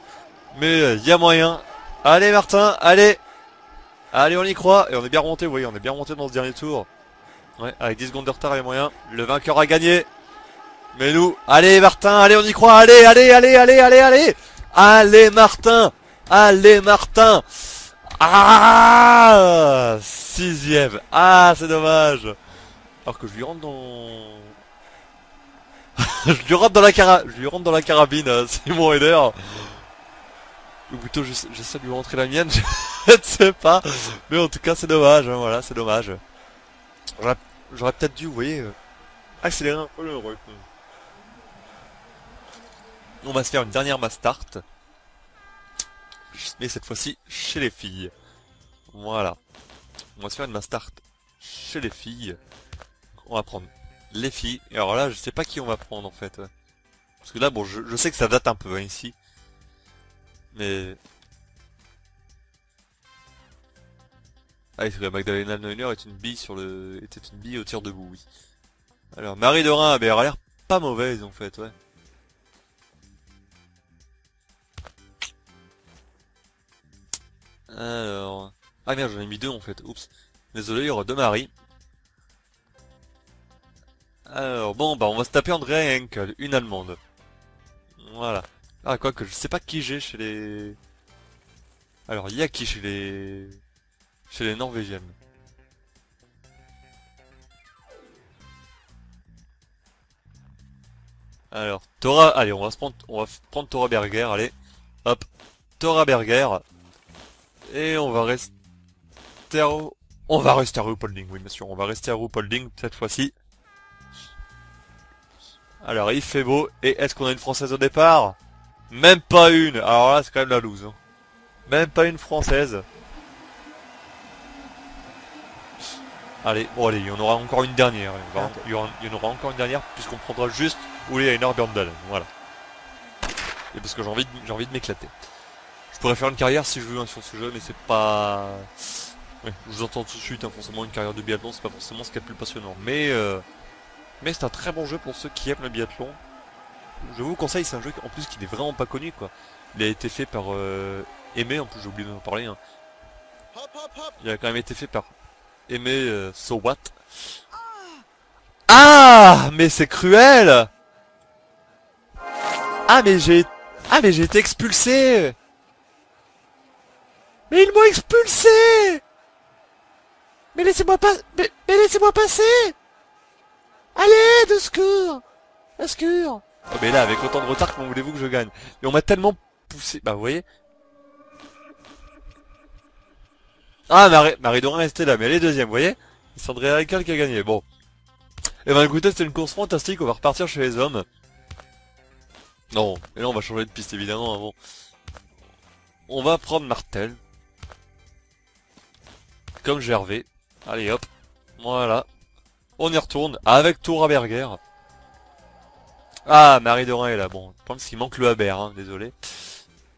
Mais il y a moyen. Allez Martin, allez Allez on y croit Et on est bien remonté, vous voyez, on est bien remonté dans ce dernier tour. Ouais, avec 10 secondes de retard, il y a moyen. Le vainqueur a gagné. Mais nous, allez Martin, allez on y croit, allez, allez, allez, allez, allez, allez Allez Martin Allez Martin Ah Sixième Ah c'est dommage Alors que je lui rentre dans... je lui rentre dans la cara... Je lui rentre dans la carabine, euh, Simon Heder. Ou plutôt j'essaie de lui rentrer la mienne, je ne sais pas. Mais en tout cas c'est dommage, hein, voilà, c'est dommage. J'aurais peut-être dû, vous voyez, euh, accélérer un peu le rythme. On va se faire une dernière mass start. Mais cette fois-ci chez les filles. Voilà. On va se faire une mass start chez les filles. On va prendre les filles. Et alors là, je sais pas qui on va prendre en fait. Parce que là, bon, je, sais que ça date un peu hein, ici. Mais... Ah oui, que Magdalena Neuner est une bille sur le... était une bille au tir debout, oui. Alors, Marie de Rhin, elle a l'air pas mauvaise en fait, ouais. Alors... Ah merde, j'en ai mis deux en fait, oups. Désolé, il y aura deux Marie. Alors, bon, bah on va se taper Andrea Henkel, une allemande. Voilà. Ah, quoi que je sais pas qui j'ai chez les... Alors, il y a qui chez les... Chez les Norvégiennes Alors, Tora... Allez, on va se prendre... On va prendre Tora Berger, allez. Hop. Tora Berger. Et on va rester... On va rester à Rupolding, oui, bien sûr. On va rester à Rupolding cette fois-ci. Alors, il fait beau. Et est-ce qu'on a une française au départ? Même pas une. Alors là, c'est quand même la loose. Hein. Même pas une française. Allez, bon allez, il y en aura encore une dernière. Il y, en aura encore une dernière puisqu'on prendra juste Uli Einar Björndal. Voilà. Et parce que j'ai envie de, envie de m'éclater. Je pourrais faire une carrière si je veux hein, sur ce jeu, mais c'est pas... je vous entends tout de suite, hein, forcément une carrière de biathlon, c'est pas forcément ce qui est le plus passionnant. Mais, euh... mais c'est un très bon jeu pour ceux qui aiment le biathlon je vous conseille, c'est un jeu en plus qui n'est vraiment pas connu quoi. Il a été fait par euh, Aimé, en plus j'ai oublié d'en parler. Hein. Il a quand même été fait par Aimé euh, So What. Ah Mais c'est cruel Ah mais j'ai... Ah mais j'ai été expulsé Mais ils m'ont expulsé. Mais laissez-moi pas... Mais, mais laissez-moi passer. Allez, de secours. De secours. Oh, mais là, avec autant de retard, comment voulez-vous que je gagne? Et on m'a tellement poussé... Bah, vous voyez. Ah, Marie, Marie Dorin restait là, mais elle est deuxième, vous voyez. C'est André Rical qui a gagné, bon. Eh ben écoutez, c'était une course fantastique, on va repartir chez les hommes. Non, et là on va changer de piste évidemment avant. On va prendre Martel. Comme Gervais. Allez hop. Voilà. On y retourne avec Tour Berger. Ah, Marie Dorin est là. Bon, je pense qu'il manque le Haber, hein. désolé.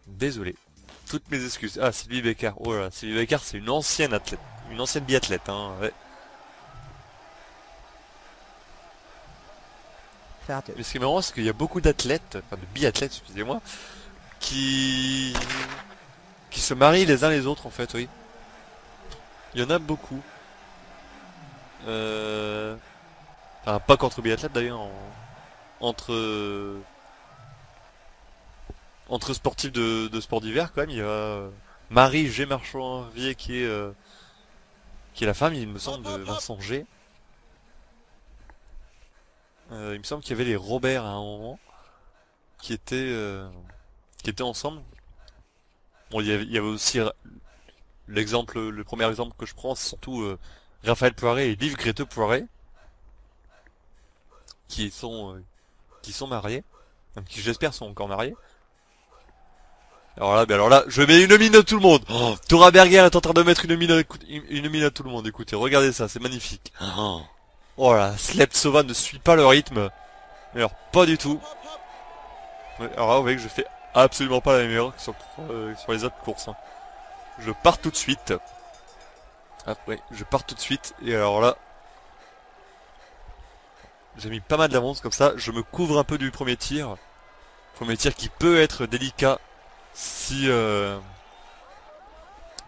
Désolé. Toutes mes excuses. Ah, Sylvie Becker. Oh là, Sylvie Becker, c'est une ancienne athlète. Une ancienne biathlète, hein. Ouais. Mais ce qui est marrant, c'est qu'il y a beaucoup d'athlètes, enfin de biathlètes, excusez-moi, qui qui se marient les uns les autres en fait, oui. Il y en a beaucoup. Euh... Enfin, pas qu'entre biathlètes d'ailleurs, entre entre sportifs de, de sport d'hiver quand même. Il y a Marie G Marchand-Vier qui est euh, qui est la femme, il me semble, de Vincent G. Euh, il me semble qu'il y avait les Robert à un moment qui étaient euh, qui étaient ensemble. Bon, il y avait, aussi l'exemple, le premier exemple que je prends, c'est surtout euh, Raphaël Poiré et Liv Grete Poiré qui sont qui sont mariés, qui j'espère sont encore mariés. Alors là, alors là, je mets une mine à tout le monde. Oh, Berger est en train de mettre une mine, à, tout le monde. Écoutez, regardez ça, c'est magnifique. Oh. Oh là, ne suit pas le rythme. Alors, pas du tout. Alors là, vous voyez que je fais absolument pas la que sur, euh, les autres courses. Hein. Je pars tout de suite. Ah, je pars tout de suite. Et alors là, j'ai mis pas mal d'avance comme ça. Je me couvre un peu du premier tir. Premier tir qui peut être délicat si euh,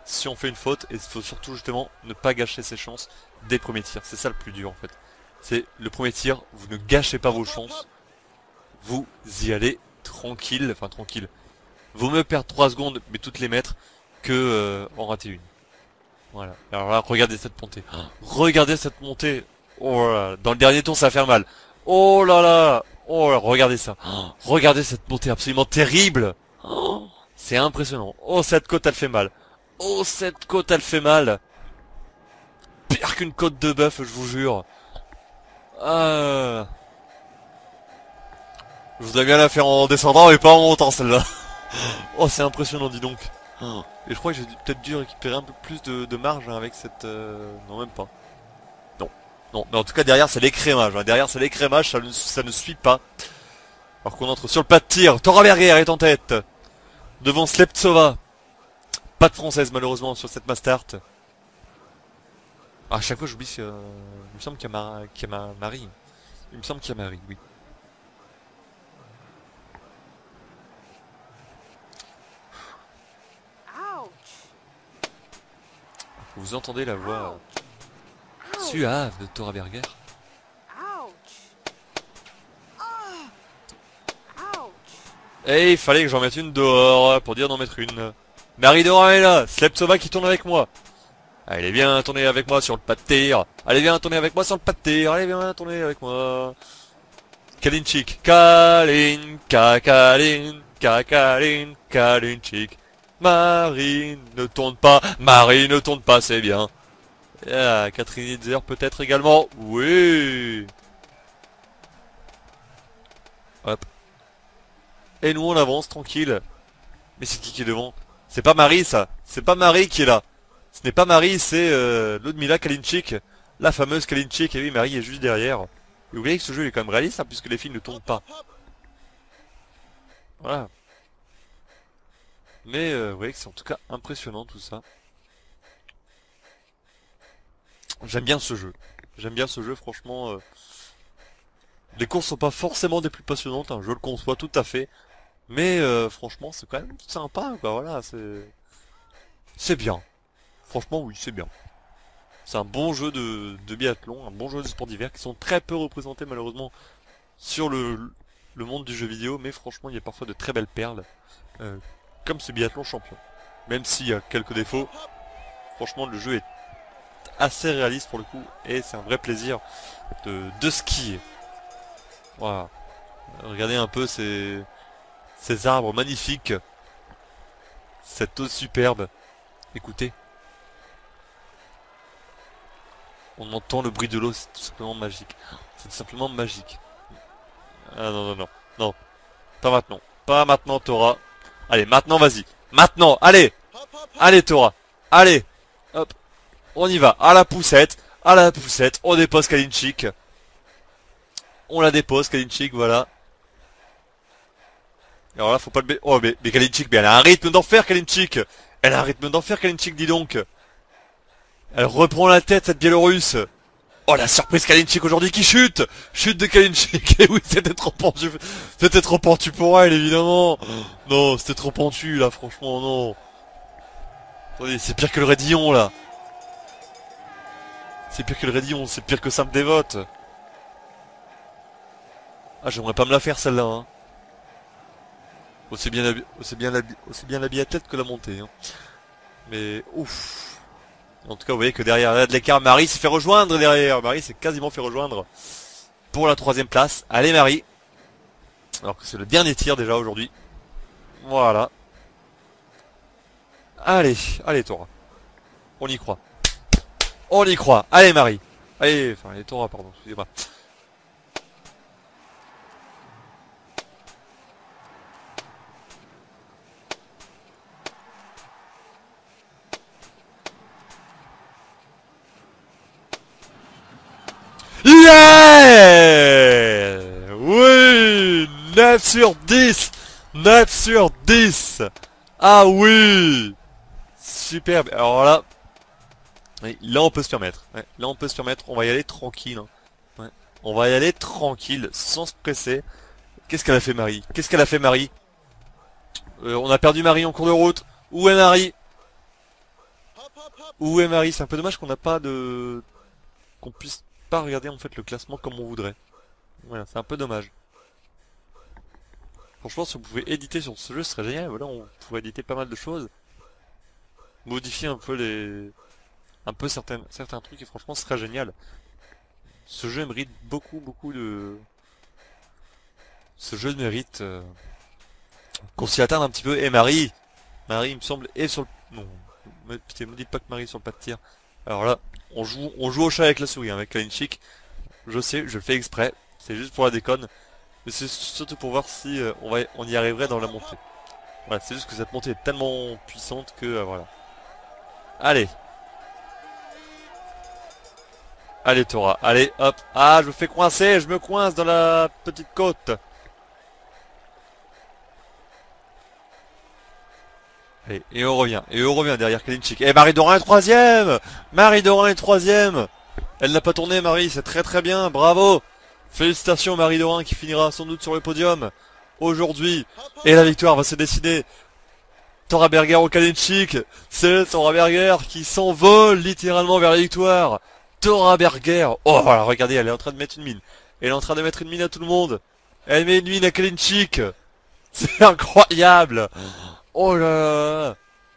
si on fait une faute. Et il faut surtout justement ne pas gâcher ses chances des premiers tirs. C'est ça le plus dur en fait. C'est le premier tir, vous ne gâchez pas vos chances. Vous y allez tranquille, enfin tranquille. Vaut mieux perdre 3 secondes, mais toutes les mettre, que euh, en rater une. Voilà. Alors là, regardez cette montée. Regardez cette montée. Oh là là. Dans le dernier tour, ça va faire mal. Oh là là. Oh là, regardez ça. Regardez cette montée absolument terrible. C'est impressionnant. Oh, cette côte, elle fait mal. Oh, cette côte, elle fait mal pire qu'une côte de bœuf, je vous jure. Ah. Je voudrais bien la faire en descendant mais pas en montant celle-là. oh c'est impressionnant dis donc. Et je crois que j'ai peut-être dû récupérer un peu plus de, marge hein, avec cette... Euh, non même pas. Non. Non, mais en tout cas derrière c'est l'écrémage. Hein. Derrière c'est l'écrémage, ça ne, suit pas. Alors qu'on entre sur le pas de tir. Tora Berger est en tête. Devant Sleptsova. Pas de française malheureusement sur cette Mastart. Ah, à chaque fois j'oublie euh, il me semble qu'il y, a ma... Marie. Il me semble qu'il y a Marie, oui. Vous entendez la voix suave de Tora Berger Et il fallait que j'en mette une dehors pour dire d'en mettre une. Marie Dora est là, Slepsova qui tourne avec moi. Allez, viens tourner avec moi sur le pas de tir. Allez, viens tourner avec moi sur le pas de tir. Allez, viens tourner avec moi. Kalinchik. Kalin, Kakalin, Kakalin, Kalinchik. Marie ne tourne pas. Marie ne tourne pas, c'est bien. Ah, Catherine Hitzer peut-être également. Oui. Hop. Et nous on avance tranquille. Mais c'est qui qui est devant? C'est pas Marie ça. C'est pas Marie qui est là. Ce n'est pas Marie, c'est euh, Ludmila Kalinchik, la fameuse Kalinchik. Et oui, Marie est juste derrière. Et vous voyez que ce jeu est quand même réaliste, hein, puisque les filles ne tournent pas. Voilà. Mais euh, vous voyez que c'est en tout cas impressionnant tout ça. J'aime bien ce jeu. J'aime bien ce jeu, franchement. Euh... Les courses sont pas forcément des plus passionnantes, hein, je le conçois tout à fait. Mais euh, franchement, c'est quand même sympa, quoi. Voilà, c'est c'est bien. Franchement, oui, c'est bien. C'est un bon jeu de, biathlon, un bon jeu de sport d'hiver qui sont très peu représentés malheureusement sur le le monde du jeu vidéo, mais franchement, il y a parfois de très belles perles, euh, comme ce biathlon champion. Même s'il y a quelques défauts, franchement, le jeu est assez réaliste pour le coup, et c'est un vrai plaisir de, skier. Voilà. Regardez un peu ces, ces arbres magnifiques, cette eau superbe. Écoutez. On entend le bruit de l'eau, c'est tout simplement magique. C'est tout simplement magique. Ah non, non, non. Non. Pas maintenant. Pas maintenant, Tora. Allez, maintenant, vas-y. Maintenant, allez Allez, Tora. Allez Hop. On y va. À la poussette. À la poussette. On dépose Kalinchik. On la dépose, Kalinchik, voilà. Alors là, faut pas le... Oh, mais, mais Kalinchik, mais elle a un rythme d'enfer, Kalinchik Elle a un rythme d'enfer, Kalinchik, dis donc Elle reprend la tête, cette Biélorusse Oh la surprise Kalinchik aujourd'hui qui chute. Chute de Kalinchik Et oui c'était trop pentu. C'était trop pentu pour elle évidemment. Non c'était trop pentu là franchement non. Attendez c'est pire que le Rédillon là. C'est pire que le Rédillon C'est pire que Simple Dévote. Ah j'aimerais pas me la faire celle-là hein. Aussi bien la, bien la, la biathlète que la montée hein. Mais ouf en tout cas, vous voyez que derrière là, de l'écart, Marie s'est fait rejoindre derrière. Marie s'est quasiment fait rejoindre pour la troisième place. Allez Marie. Alors que c'est le dernier tir déjà aujourd'hui. Voilà. Allez, allez Tora. On y croit. On y croit. Allez Marie. Allez, enfin, allez Tora, pardon, excusez-moi. Yeah Oui 9 sur 10 9 sur 10 Ah oui Superbe Alors là... là on peut se permettre. là on peut se permettre. On va y aller tranquille. Hein. On va y aller tranquille, sans se presser. Qu'est-ce qu'elle a fait Marie? Qu'est-ce qu'elle a fait Marie? Euh, On a perdu Marie en cours de route. Où est Marie? Où est Marie? C'est un peu dommage qu'on n'a pas de... Qu'on puisse regarder en fait le classement comme on voudrait. Voilà, c'est un peu dommage. Franchement, si vous pouvez éditer sur ce jeu, ce serait génial. Voilà, on pourrait éditer pas mal de choses. Modifier un peu les... Un peu certains, certains trucs, et franchement, ce serait génial. Ce jeu mérite beaucoup, beaucoup de... Ce jeu mérite... Euh, qu'on s'y attarde un petit peu. Et Marie Marie, il me semble, est sur le... Non, putain, me dites pas que Marie sur le pas de tir. Alors là, on joue, au chat avec la souris, hein, avec Chic. Je sais, je le fais exprès. C'est juste pour la déconne. Mais c'est surtout pour voir si euh, on y arriverait dans la montée. Voilà, c'est juste que cette montée est tellement puissante que euh, voilà. Allez. Allez Tora, allez hop. Ah, je me fais coincer, je me coince dans la petite côte. Et, on revient. Et on revient derrière Kalinchik. Et Marie Dorin est troisième Marie Dorin est troisième Elle n'a pas tourné Marie, c'est très très bien, bravo Félicitations Marie Dorin qui finira sans doute sur le podium aujourd'hui. Et la victoire va se décider. Tora Berger au Kalinchik. C'est Tora Berger qui s'envole littéralement vers la victoire. Tora Berger. Oh voilà, regardez, elle est en train de mettre une mine. Elle est en train de mettre une mine à tout le monde. Elle met une mine à Kalinchik. C'est incroyable. Oh là là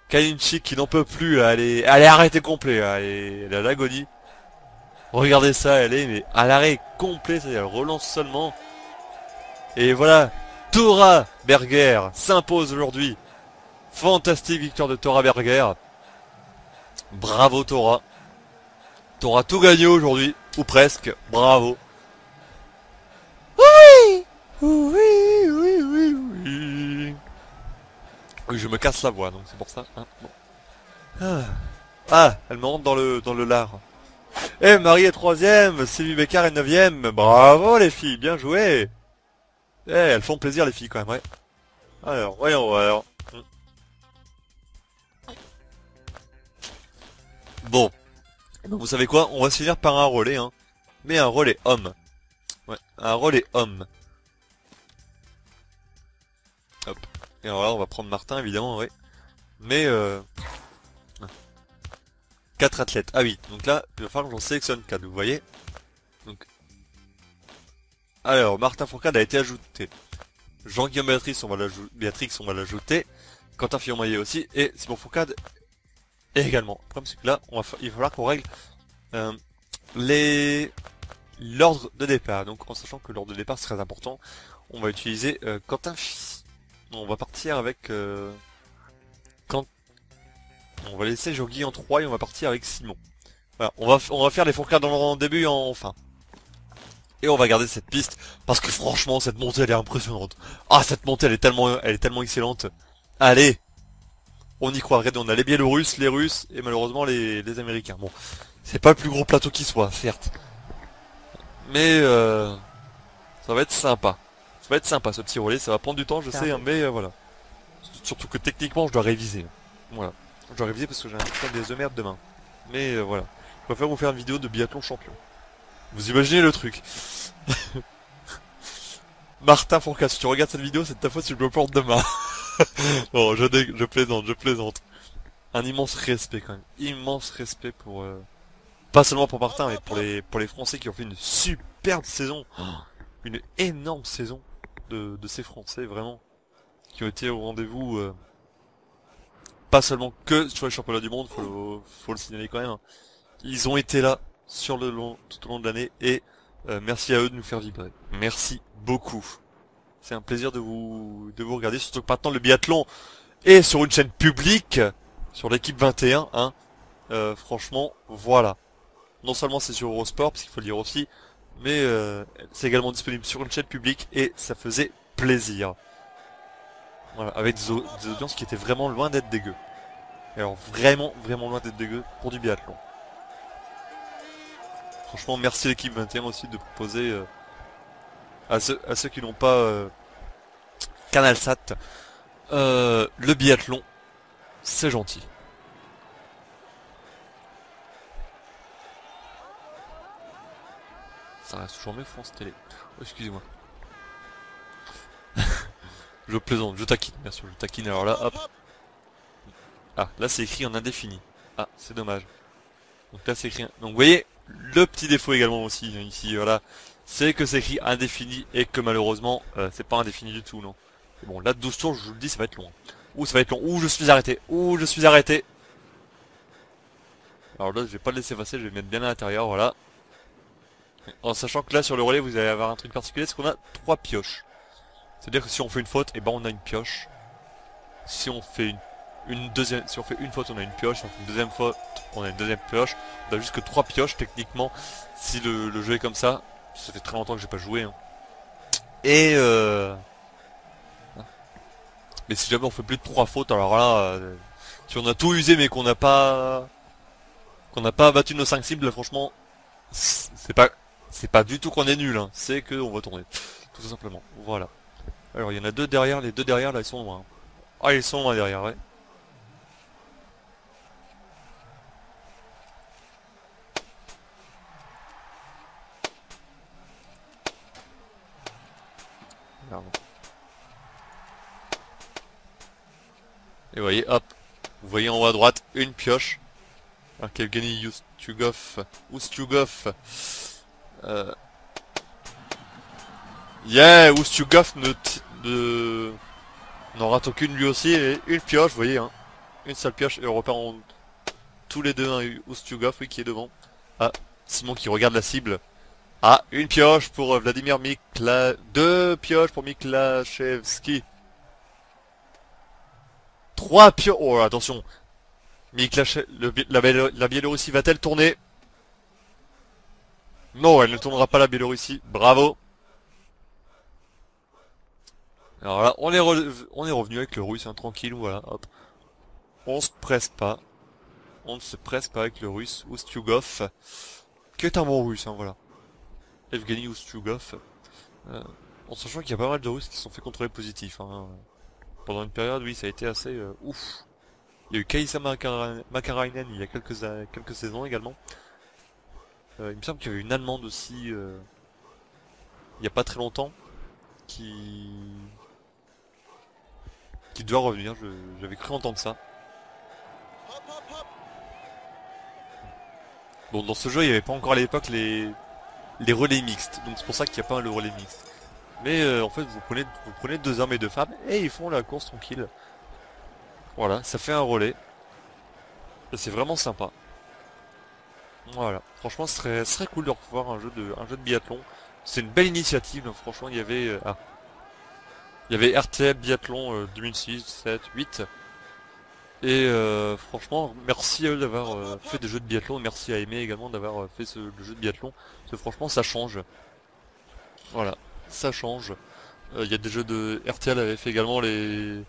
qui n'en peut plus, elle est, elle est arrêtée complet, elle est, elle a l'agonie. Regardez ça, elle est mais à l'arrêt complet, c'est-à-dire elle relance seulement. Et voilà, Tora Berger s'impose aujourd'hui. Fantastique victoire de Tora Berger. Bravo Tora. Tora tout gagné aujourd'hui, ou presque, bravo. Oui Oui, oui, oui, oui. Oui, je me casse la voix, donc c'est pour ça. Hein, ah. ah. elle me rentre dans le dans le lard. Eh, Marie est troisième, Sylvie Becker est neuvième. Bravo les filles, bien joué. Eh, elles font plaisir les filles quand même, ouais. Alors, voyons alors. Bon. vous savez quoi? On va se finir par un relais, hein. Mais un relais homme. Ouais, un relais homme. Alors là, on va prendre Martin, évidemment, oui. Mais, euh... 4 athlètes. Ah oui, donc là, il va falloir que j'en sélectionne 4, vous voyez Donc... Alors, Martin Fourcade a été ajouté. Jean-Guillaume Béatrix, on va l'ajouter, on va l'ajouter, Quentin Fillon-Maillet aussi, et Simon Foucade également. Le problème c'est que là, il va falloir qu'on règle euh, les l'ordre de départ. Donc en sachant que l'ordre de départ c'est très important, on va utiliser euh, Quentin On va partir avec euh, quand on va laisser Jean-Guy en 3 et on va partir avec Simon. Voilà, on va on faire les fourcades dans le début en fin. Et on va garder cette piste parce que franchement cette montée elle est impressionnante. Ah cette montée elle est tellement elle est tellement excellente. Allez On y croit, regardez on a les Biélorusses, les Russes et malheureusement les, les Américains. Bon, c'est pas le plus gros plateau qui soit, certes. Mais euh, ça va être sympa. Ça va être sympa ce petit relais, ça va prendre du temps je sais, hein, mais euh, voilà. Surtout que techniquement je dois réviser. Voilà. Je dois réviser parce que j'ai un putain des œufs demain. Mais euh, voilà. Je préfère vous faire une vidéo de biathlon champion. Vous imaginez le truc Martin Fourcade, si tu regardes cette vidéo, c'est de ta faute si je me porte demain. bon, je, je plaisante, je plaisante. Un immense respect quand même. Immense respect pour... Euh, pas seulement pour Martin, mais pour les, pour les Français qui ont fait une superbe saison. Une énorme saison de, ces Français, vraiment. Qui ont été au rendez-vous... Euh, pas seulement que sur les championnats du monde, faut, faut le signaler quand même. Hein. Ils ont été là sur le long, tout au long de l'année et euh, merci à eux de nous faire vibrer. Merci beaucoup. C'est un plaisir de vous de vous regarder, surtout que maintenant le biathlon est sur une chaîne publique, sur l'équipe 21. Hein. Euh, franchement, voilà. Non seulement c'est sur Eurosport, parce qu'il faut le dire aussi, mais euh, c'est également disponible sur une chaîne publique et ça faisait plaisir. Voilà, avec des, audiences qui étaient vraiment loin d'être dégueu. Alors vraiment, vraiment loin d'être dégueu pour du biathlon. Franchement, merci l'équipe 21 aussi de proposer euh, à, ceux, qui n'ont pas euh, CanalSat euh, le biathlon. C'est gentil. Ça reste toujours mes France Télé. Oh, excusez-moi. je plaisante, je taquine, bien sûr, je taquine. Alors là, hop. Ah, là c'est écrit en indéfini. Ah, c'est dommage. Donc là c'est écrit... Donc vous voyez, le petit défaut également aussi, ici, voilà, c'est que c'est écrit indéfini et que malheureusement, euh, c'est pas indéfini du tout, non. bon, là, 12 tours, je vous le dis, ça va être long. Ouh, ça va être long. Ouh, je suis arrêté. Ouh, je suis arrêté. Alors là, je vais pas le laisser passer, je vais mettre bien à l'intérieur, voilà. En sachant que là, sur le relais, vous allez avoir un truc particulier, c'est qu'on a trois pioches. C'est-à-dire que si on fait une faute, et eh ben on a une pioche. Si on fait une deuxième, si on fait une faute, on a une pioche. Si on fait une deuxième faute, on a une deuxième pioche. On a juste que trois pioches techniquement. Si le, jeu est comme ça, ça fait très longtemps que j'ai pas joué. Hein. Et euh... mais si jamais on fait plus de trois fautes, alors là, euh, si on a tout usé mais qu'on n'a pas qu'on n'a pas battu nos cinq cibles, franchement, c'est pas c'est pas du tout qu'on est nul. Hein. C'est que on va tourner, tout simplement. Voilà. Alors il y en a deux derrière. Les deux derrière là, ils sont loin. Ah, ils sont loin derrière, ouais. Et vous voyez, hop, vous voyez en haut à droite, une pioche. Alors Ustugov, Ustugov. Euh... Yeah, Ustugov ne, ne... n'en rate aucune lui aussi, et une pioche, vous voyez, hein. Une seule pioche, et on repart en... tous les deux, hein, Ustugov, oui, qui est devant. Ah, Simon qui regarde la cible. Ah, une pioche pour euh, Vladimir Mikla... Deux pioches pour Miklachevski. Trois pioches... Oh, attention. Miklache... La, la Biélorussie va-t-elle tourner? Non, elle ne tournera pas la Biélorussie. Bravo. Alors là, on est, revenu avec le russe, hein, tranquille, voilà, hop. On se presse pas. On ne se presse pas avec le russe, Ustugov, qui est un bon russe, hein, voilà. Evgeny Ustugov. Euh, en sachant qu'il y a pas mal de Russes qui se sont fait contrôler positif. Hein. Pendant une période, oui, ça a été assez euh, ouf. Il y a eu Kaisa Makarainen il y a quelques saisons également. Euh, il me semble qu'il y avait une Allemande aussi, il n'y a pas très longtemps, qui qui doit revenir, j'avais cru entendre ça. Bon, dans ce jeu, il n'y avait pas encore à l'époque les, les relais mixtes. Donc c'est pour ça qu'il n'y a pas le relais mixte. Mais euh, en fait, vous prenez, vous prenez deux hommes et deux femmes et ils font la course tranquille. Voilà, ça fait un relais. C'est vraiment sympa. Voilà, franchement, ce serait, cool de revoir un jeu de, biathlon. C'est une belle initiative, franchement, il y avait... euh, ah. Il y avait RTL Biathlon euh, 2006, 7, 8. Et euh, franchement, merci à eux d'avoir euh, fait des jeux de biathlon. Merci à Aimé également d'avoir fait ce jeu de biathlon. Parce que franchement, ça change. Voilà, ça change. Il y a des jeux de RTL avait fait également les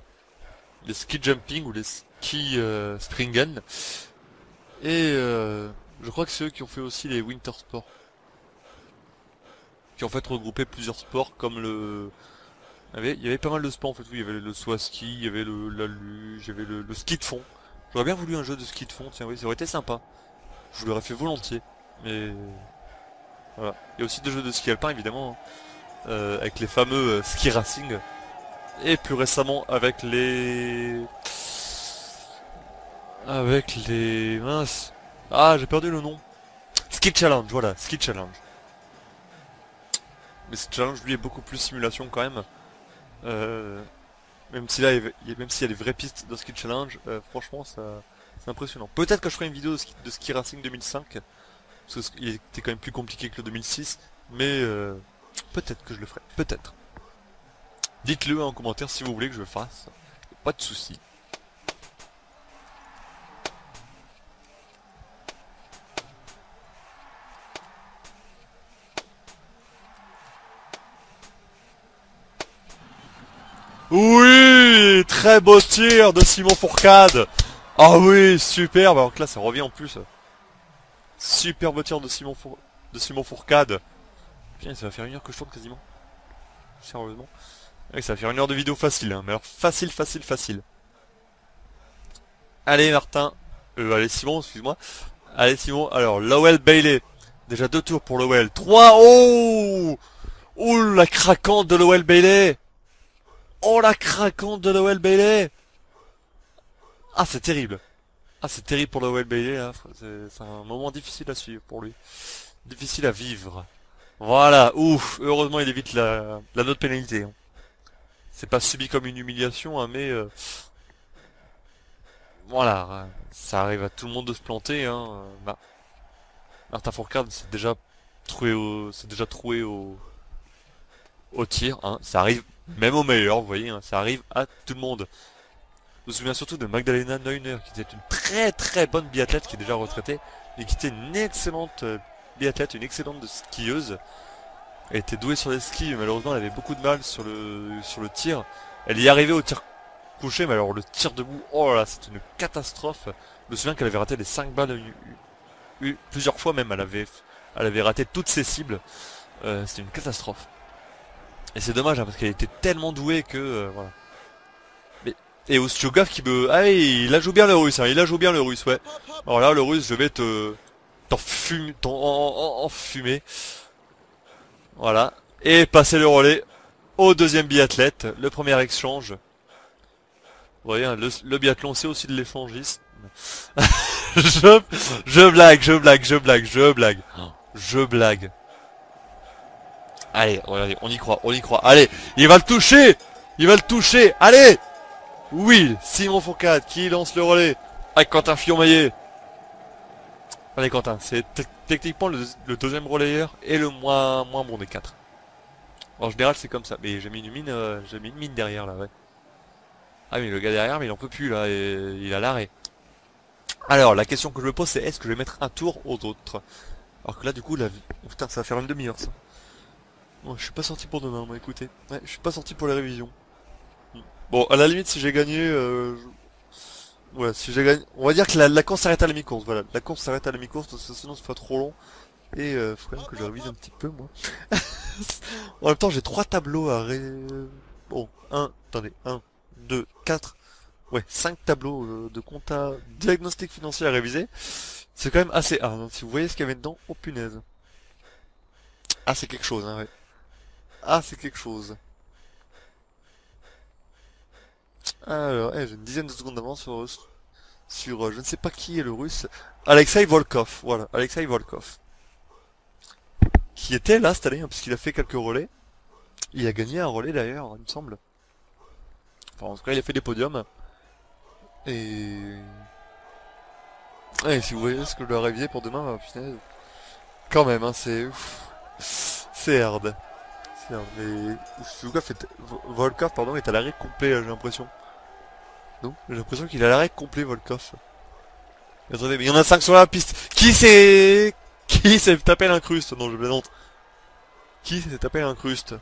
les ski jumping ou les ski springen. Et je crois que c'est eux qui ont fait aussi les winter sports. Qui ont en fait regroupé plusieurs sports comme le il y, avait, pas mal de sports en fait, il y avait le saut ski, il y avait le, la luge, il y avait le, ski de fond. J'aurais bien voulu un jeu de ski de fond, tiens oui, ça aurait été sympa. Je l'aurais fait volontiers, mais... Voilà. Il y a aussi des jeux de ski alpin évidemment, hein, euh, avec les fameux euh, ski racing. Et plus récemment avec les... Avec les... Mince. Ah, j'ai perdu le nom. Ski Challenge, voilà, Ski Challenge. Mais Ski Challenge lui est beaucoup plus simulation quand même. Même s'il y a des vraies pistes de Ski Challenge, euh, franchement, c'est impressionnant. Peut-être que je ferai une vidéo de ski, de ski Racing 2005, parce qu'il était quand même plus compliqué que le 2006, mais euh, peut-être que je le ferai, peut-être. Dites-le en commentaire si vous voulez que je le fasse, pas de soucis. Oui, très beau tir de Simon Fourcade. Ah oui, superbe. Alors que là, ça revient en plus. Superbe tir de Simon Four... de Simon Fourcade. Putain, ça va faire une heure que je tourne quasiment. Sérieusement. Ça va faire une heure de vidéo facile. Hein. Mais alors facile, facile, facile. Allez, Martin. Euh, allez, Simon, excuse-moi. Allez, Simon. Alors, Lowell Bailey. Déjà deux tours pour Lowell. Trois. Oh Oh, la craquante de Lowell Bailey. Oh la craquante de Lowell Bailey Ah c'est terrible Ah c'est terrible pour Lowell Bailey là. C'est un moment difficile à suivre pour lui. Difficile à vivre. Voilà, ouf, heureusement il évite la, la note pénalité. hein. C'est pas subi comme une humiliation, hein, mais euh, voilà, ça arrive à tout le monde de se planter. Hein. Martin Fourcade c'est déjà troué au, déjà troué au, au tir. Hein. Ça arrive même au meilleur, vous voyez, hein, ça arrive à tout le monde. Je me souviens surtout de Magdalena Neuner, qui était une très très bonne biathlète, qui est déjà retraitée, et qui était une excellente euh, biathlète, une excellente skieuse. Elle était douée sur les skis, mais malheureusement elle avait beaucoup de mal sur le tir. Elle y arrivait au tir couché, mais alors le tir debout, oh là, c'est une catastrophe. Je me souviens qu'elle avait raté les 5 balles plusieurs fois même, elle avait elle avait raté toutes ses cibles. Euh, c'était une catastrophe. Et c'est dommage hein, parce qu'elle était tellement douée que euh, voilà. Mais et Ostiogaf qui me ah il a joué bien le russe, hein, il a joué bien le russe, ouais. Alors là le russe, je vais te t'en fumer, t'en en, en- fumer. Voilà. Et passer le relais au deuxième biathlète, le premier échange. Vous voyez, hein, le, le biathlon c'est aussi de l'échangisme. je, je blague, je blague, je blague, je blague. Je blague. Allez, regardez, on y croit, on y croit. Allez, il va le toucher Il va le toucher Allez Oui, Simon Fourcade qui lance le relais avec Quentin Fillon-Maillet. Allez Quentin, c'est te- techniquement le, deuxième relayeur et le moins moins bon des quatre. En général c'est comme ça, mais j'ai mis une mine, euh, j'ai mis une mine derrière là, ouais. Ah mais le gars derrière, mais il en peut plus là, et il a l'arrêt. Alors la question que je me pose c'est est-ce que je vais mettre un tour aux autres? Alors que là du coup, la... putain ça va faire une demi-heure ça. Bon, je suis pas sorti pour demain, moi, écoutez. Ouais, je suis pas sorti pour les révisions. Bon, à la limite, si j'ai gagné, euh, ouais, si j'ai gagné, on va dire que la, course s'arrête à la mi-course, voilà. La course s'arrête à la mi-course, parce que sinon, ça fait trop long. Et, euh, faut quand même que je révise un petit peu, moi. en même temps, j'ai trois tableaux à ré... Bon, un, attendez, un, deux, quatre, ouais, cinq tableaux euh, de compta, diagnostic financier à réviser. C'est quand même assez hard, hein. Si vous voyez ce qu'il y avait dedans, oh punaise. Ah, c'est quelque chose, hein, ouais. Ah, c'est quelque chose. Alors, eh, j'ai une dizaine de secondes d'avance sur, sur euh, je ne sais pas qui est le russe. Alexei Volkov, voilà, Alexei Volkov. Qui était là cette année, hein, puisqu'il a fait quelques relais. Il a gagné un relais d'ailleurs, il me semble. Enfin, en tout cas, il a fait des podiums. Et... Si vous voyez ce que je dois réviser pour demain, bah, putain, quand même, hein, c'est... C'est hard. Mais... Volkov est... Pardon, est à l'arrêt complet, j'ai l'impression. Non J'ai l'impression qu'il a l'arrêt complet, Volkov. attendez, mais il y en a 5 sur la piste. Qui c'est Qui s'est tapé l'incruste? Non, je plaisante. Qui s'est tapé l'incruste?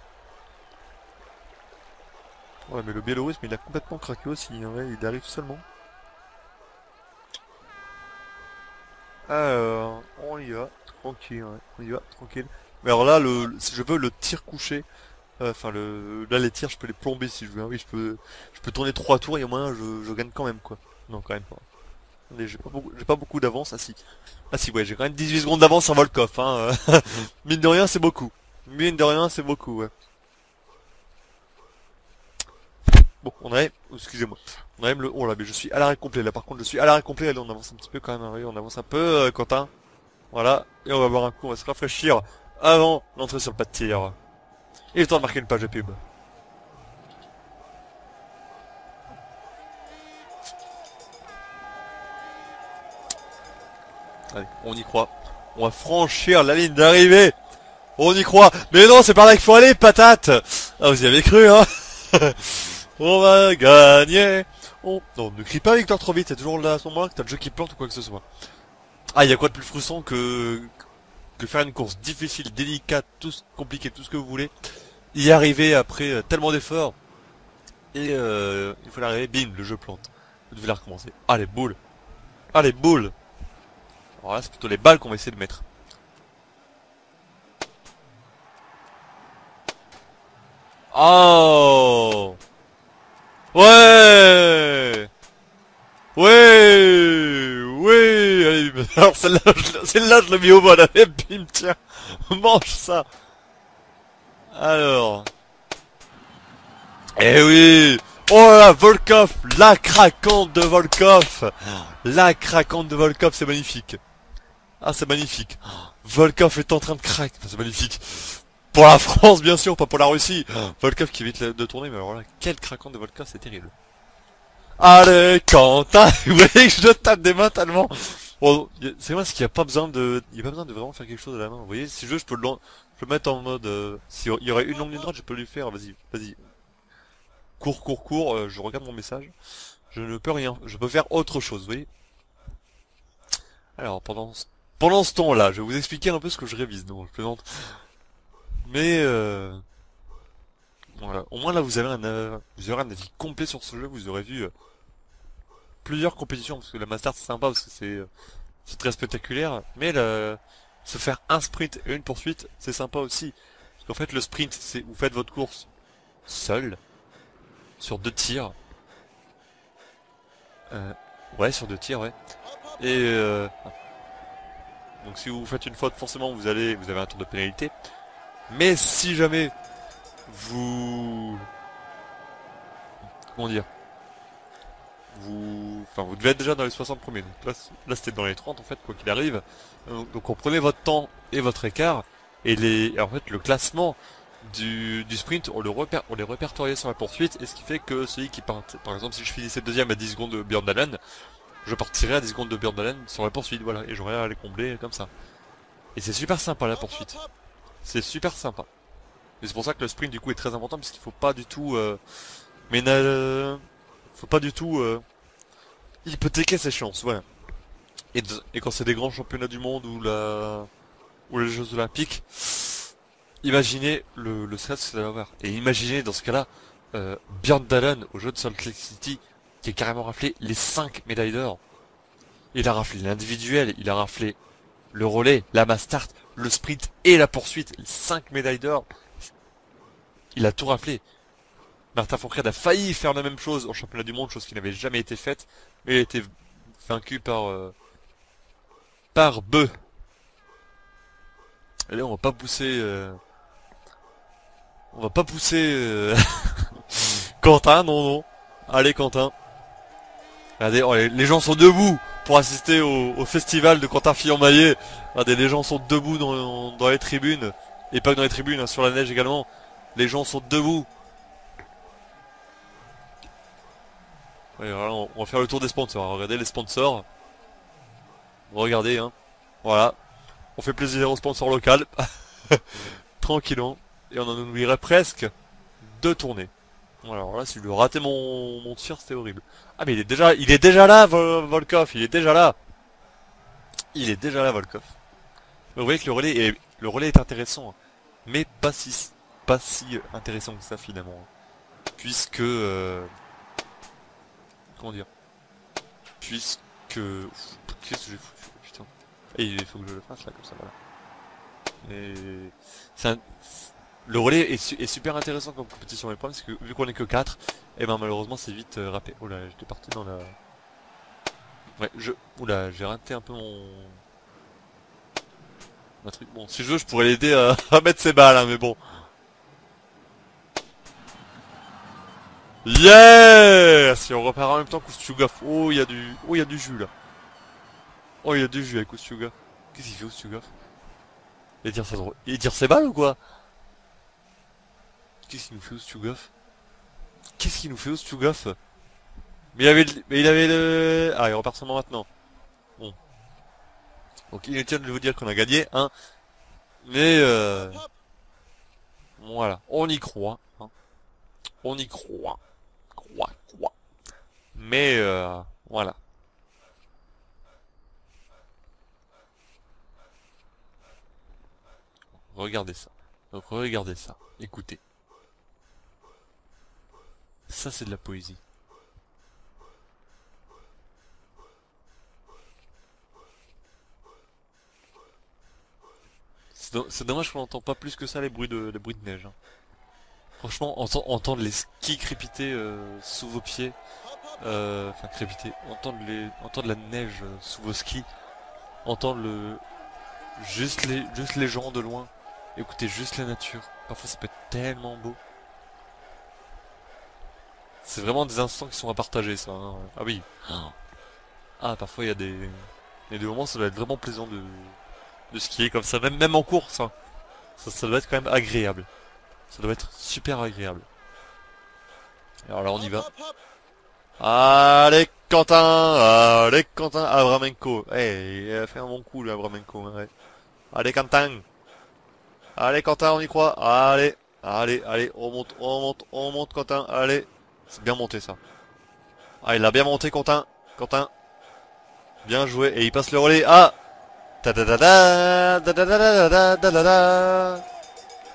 Ouais, mais le Biélorusse, mais il a complètement craqué aussi. Hein, il arrive seulement. Alors, on y va, tranquille, on y va, tranquille. Mais alors là, le, si je veux le tir couché, euh, enfin le, là les tirs, je peux les plomber si je veux. Hein. Oui, je peux, je peux tourner trois tours et au moins je, gagne quand même quoi. Non, quand même pas. J'ai pas beaucoup, d'avance. Ah si, ah si, ouais, j'ai quand même 18 secondes d'avance sur Volkov. Hein. Mine de rien, c'est beaucoup. Mine de rien, c'est beaucoup, ouais. Bon, on arrive, excusez-moi, on arrive le, oh là, mais je suis à l'arrêt complet, là par contre je suis à l'arrêt complet, allez on avance un petit peu quand même, oui, on avance un peu, euh, Quentin, voilà, et on va boire un coup, on va se rafraîchir avant l'entrée sur le pas de tir. Il est temps de marquer une page de pub. Allez, on y croit. On va franchir la ligne d'arrivée. On y croit. Mais non, c'est par là qu'il faut aller, patate. Ah, vous y avez cru, hein On va gagner. On... Non, ne crie pas victoire trop vite, c'est toujours là à ce moment-là que t'as le jeu qui plante ou quoi que ce soit. Ah, il y a quoi de plus frustrant que... que faire une course difficile, délicate, tout compliqué, tout ce que vous voulez. Y arriver après euh, tellement d'efforts. Et euh, il faut l'arriver, bim, le jeu plante. Vous devez la recommencer. Allez, boule. Allez, boule. Alors là, c'est plutôt les balles qu'on va essayer de mettre. Oh Ouais Ouais Ouais Alors celle-là, je l'ai mis au vol. Allez, bim, tiens Mange ça Alors... Eh oui Oh là, Volkov La craquante de Volkov La craquante de Volkov, c'est magnifique Ah, c'est magnifique Volkov est en train de craquer, c'est magnifique pour la France, bien sûr, pas pour la Russie. Volkov qui évite de tourner, mais alors là, quel craquant de Volkov, c'est terrible. Allez, Quentin, vous voyez que je tape des mains tellement. Bon, c'est moi ce qu'il n'y a pas besoin de, il y a pas besoin de vraiment faire quelque chose de la main. Vous voyez, si je veux, je peux le, je peux mettre en mode, euh, s'il y aurait une longue ligne droite, je peux lui faire. Vas-y, vas-y. Cours, cours, cours. Euh, je regarde mon message. Je ne peux rien. Je peux faire autre chose. Vous voyez. Alors pendant, pendant ce temps-là, je vais vous expliquer un peu ce que je révise. Non, je plaisante. Mais euh, voilà, au moins là vous avez un, euh, vous aurez un avis complet sur ce jeu. Vous aurez vu plusieurs compétitions parce que la Master c'est sympa parce que c'est c'est très spectaculaire. Mais le, se faire un sprint et une poursuite, c'est sympa aussi. Parce qu'en fait le sprint, c'est vous faites votre course seul sur deux tirs. ouais, sur deux tirs, ouais. Et donc si vous faites une faute, forcément vous allez, vous avez un tour de pénalité. Mais si jamais vous... Comment dire vous... Enfin, vous devez être déjà dans les 60 premiers. là, c'était dans les 30 en fait, quoi qu'il arrive. Donc, on prenait votre temps et votre écart. Et les... en fait, le classement du, du sprint, on le repère, on les répertoriait sur la poursuite. Et ce qui fait que celui qui part... Par exemple, si je finissais deuxième à 10 secondes de Björn Dalen, je partirais à 10 secondes de Björn Dalen sur la poursuite, voilà. Et j'aurais à les combler comme ça. Et c'est super sympa la poursuite. C'est super sympa. Et c'est pour ça que le sprint du coup est très important parce qu'il faut pas du tout euh, faut pas du tout euh, hypothéquer ses chances, voilà. Et, quand c'est des grands championnats du monde ou la ou les Jeux Olympiques, imaginez le, stress que ça va avoir. Et imaginez dans ce cas-là euh, Björn Dalen au jeu de Salt Lake City qui a carrément raflé les 5 médailles d'or. Il a raflé l'individuel, il a raflé le relais, la mass start, le sprint et la poursuite, 5 médailles d'or. Il a tout raflé. Martin Fourcade a failli faire la même chose au championnat du monde, chose qui n'avait jamais été faite, mais il a été vaincu par euh, par Beu. Allez, on va pas pousser euh, on va pas pousser euh, Quentin, non non. Allez Quentin. Regardez, oh, les gens sont debout pour assister au, festival de Quentin Fillon-Maillet. des les gens sont debout dans, les tribunes, et pas que dans les tribunes, hein, sur la neige également. Les gens sont debout. On va faire le tour des sponsors. Regardez les sponsors. Regardez, hein. Voilà. On fait plaisir aux sponsors locaux. Tranquillement. Et on en oublierait presque deux tournées. Alors là, si je raté mon, mon tir, c'était horrible. Ah, mais il est déjà, il est déjà là, Volkov. Il est déjà là. Il est déjà là, Volkov. vous voyez que le relais est, intéressant. Hein. Mais pas si, pas si intéressant que ça, finalement. Puisque, euh, comment dire Puisque... Qu'est-ce que j'ai foutu Putain. Et il faut que je le fasse là, comme ça, voilà. Et... Un... Le relais est, super intéressant comme compétition, mais le problème c'est que vu qu'on est que 4, et eh ben malheureusement c'est vite râpé. Oh là, j'étais parti dans la... Ouais, je... Oula, j'ai raté un peu mon... Un truc. Bon, si je veux, je pourrais l'aider à... à mettre ses balles, hein, mais bon. Yeah Si on repart en même temps Koustyugov. Oh, il y a du... Oh, il y a du jus, là. Oh, il y a du jus avec Koustyugov. Qu'est-ce qu'il fait, Koustyugov Il tire ça Il tire ses balles ou quoi? Qu'est-ce qu'il nous fait, Koustyugov Qu'est-ce qu'il nous fait, Koustyugov Mais il avait... Mais il avait le... Ah, il repart seulement maintenant. Bon. Donc, il est temps de vous dire qu'on a gagné, hein. Mais, euh... Voilà. On y croit, hein. On y croit. Mais euh, voilà. Regardez ça. Regardez ça. Écoutez. Ça c'est de la poésie. C'est dommage qu'on n'entend pas plus que ça les bruits de, les bruits de neige. Hein. Franchement, entendre les skis crépiter euh, sous vos pieds, euh, enfin crépiter, entendre, la neige euh, sous vos skis, entendre juste les, gens de loin, écouter juste la nature. Parfois ça peut être tellement beau. C'est vraiment des instants qui sont à partager ça. Hein. Ah oui. Ah parfois il y a des, moments ça doit être vraiment plaisant de, de skier comme ça, même même en course. Hein. Ça, ça doit être quand même agréable. Ça doit être super agréable. Alors là on y va. Allez Quentin Allez Quentin Abramenko Eh, il a fait un bon coup le Abramenko. Hein, allez Quentin Allez Quentin, on y croit. Allez Allez, allez, on monte, on monte, on monte Quentin. Allez C'est bien monté ça. Ah, il a bien monté Quentin. Quentin. Bien joué. Et il passe le relais. Ah ta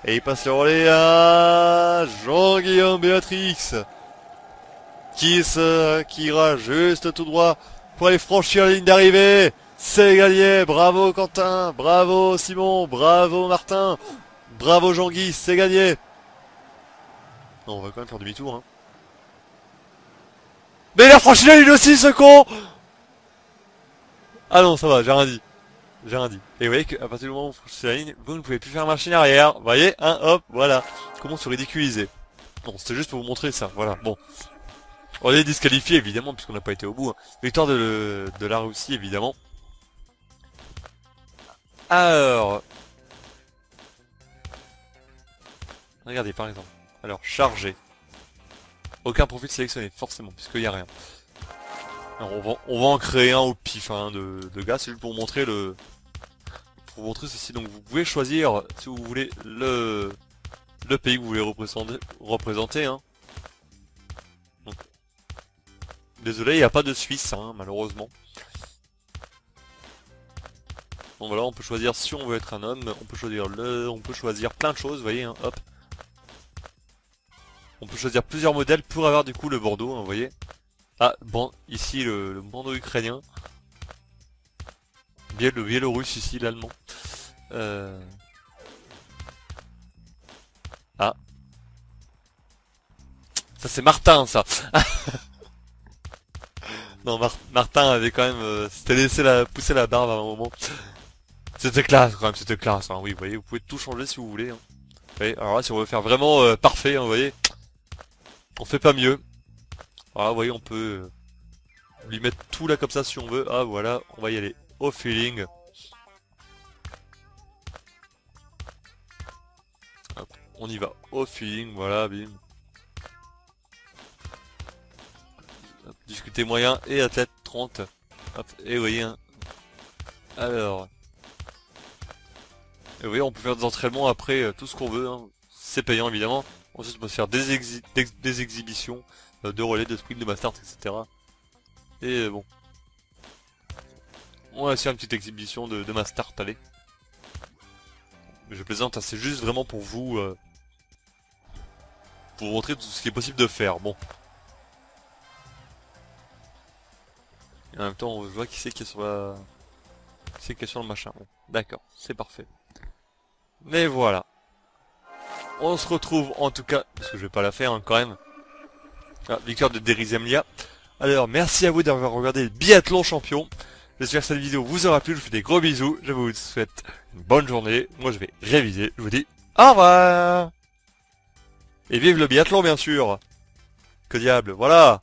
et il passe le relais à Jean-Guillaume Béatrix. Qui se, qui ira juste tout droit pour aller franchir la ligne d'arrivée. C'est gagné. Bravo Quentin. Bravo Simon. Bravo Martin. Bravo Jean-Guy. C'est gagné. Non, on va quand même faire demi-tour. Hein. Mais il a franchi la ligne aussi ce con Ah non, ça va, j'ai rien dit. J'ai rien dit. Et vous voyez qu'à partir du moment où vous franchissez la ligne, vous ne pouvez plus faire machine arrière. Vous voyez Hein Hop, voilà. Comment se ridiculiser? Bon, c'était juste pour vous montrer ça. Voilà, bon. On est disqualifié, évidemment, puisqu'on n'a pas été au bout. Hein. Victoire de, de la Russie, évidemment. Alors... Regardez, par exemple. Alors, charger. Aucun profil sélectionné, forcément, puisqu'il n'y a rien. On, va, en créer un au pif hein, de, gars, c'est juste pour montrer le... Pour montrer ceci, donc vous pouvez choisir, si vous voulez, le, le pays que vous voulez représenter. hein. Désolé, il n'y a pas de Suisse, hein, malheureusement. Bon voilà, on peut choisir si on veut être un homme, on peut choisir le, on peut choisir plein de choses, vous voyez, hop. On peut choisir plusieurs modèles pour avoir du coup le Bordeaux, vous voyez. Ah, bon, ici le, le bandeau ukrainien. Bien le biélorusse ici, l'allemand. Euh... Ah. Ça c'est Martin ça. non, Martin avait quand même... Euh, C'était laissé la, pousser la barbe à un moment. C'était classe quand même, c'était classe. Hein. Oui, vous voyez, vous pouvez tout changer si vous voulez. Hein. alors là, si on veut faire vraiment euh, parfait, hein, vous voyez, on fait pas mieux. Ah, vous voyez, on peut lui mettre tout là comme ça si on veut. Ah, voilà, on va y aller au feeling. on y va au feeling, voilà, bim. discuter moyen et athlète 30. et oui, hein. Alors. Et oui, on peut faire des entraînements après euh, tout ce qu'on veut. Hein. C'est payant évidemment. Ensuite, on peut faire des, des, exhibitions euh, de relais, de sprint, de master, etc. Et euh, bon. On va faire une petite exhibition de, de master, allez. Je plaisante, hein, c'est juste vraiment pour vous... pour vous montrer tout ce qui est possible de faire. Bon. Et en même temps, on voit qui c'est qui est sur la... Qui c'est qui est sur le machin. D'accord, c'est parfait. Mais voilà. On se retrouve en tout cas, parce que je vais pas la faire hein, quand même. Ah, victoire de Derizemlia. Alors, merci à vous d'avoir regardé le biathlon champion. J'espère que cette vidéo vous aura plu. Je vous fais des gros bisous. Je vous souhaite une bonne journée. Moi, je vais réviser. Je vous dis au revoir. Et vive le biathlon, bien sûr. Que diable, voilà.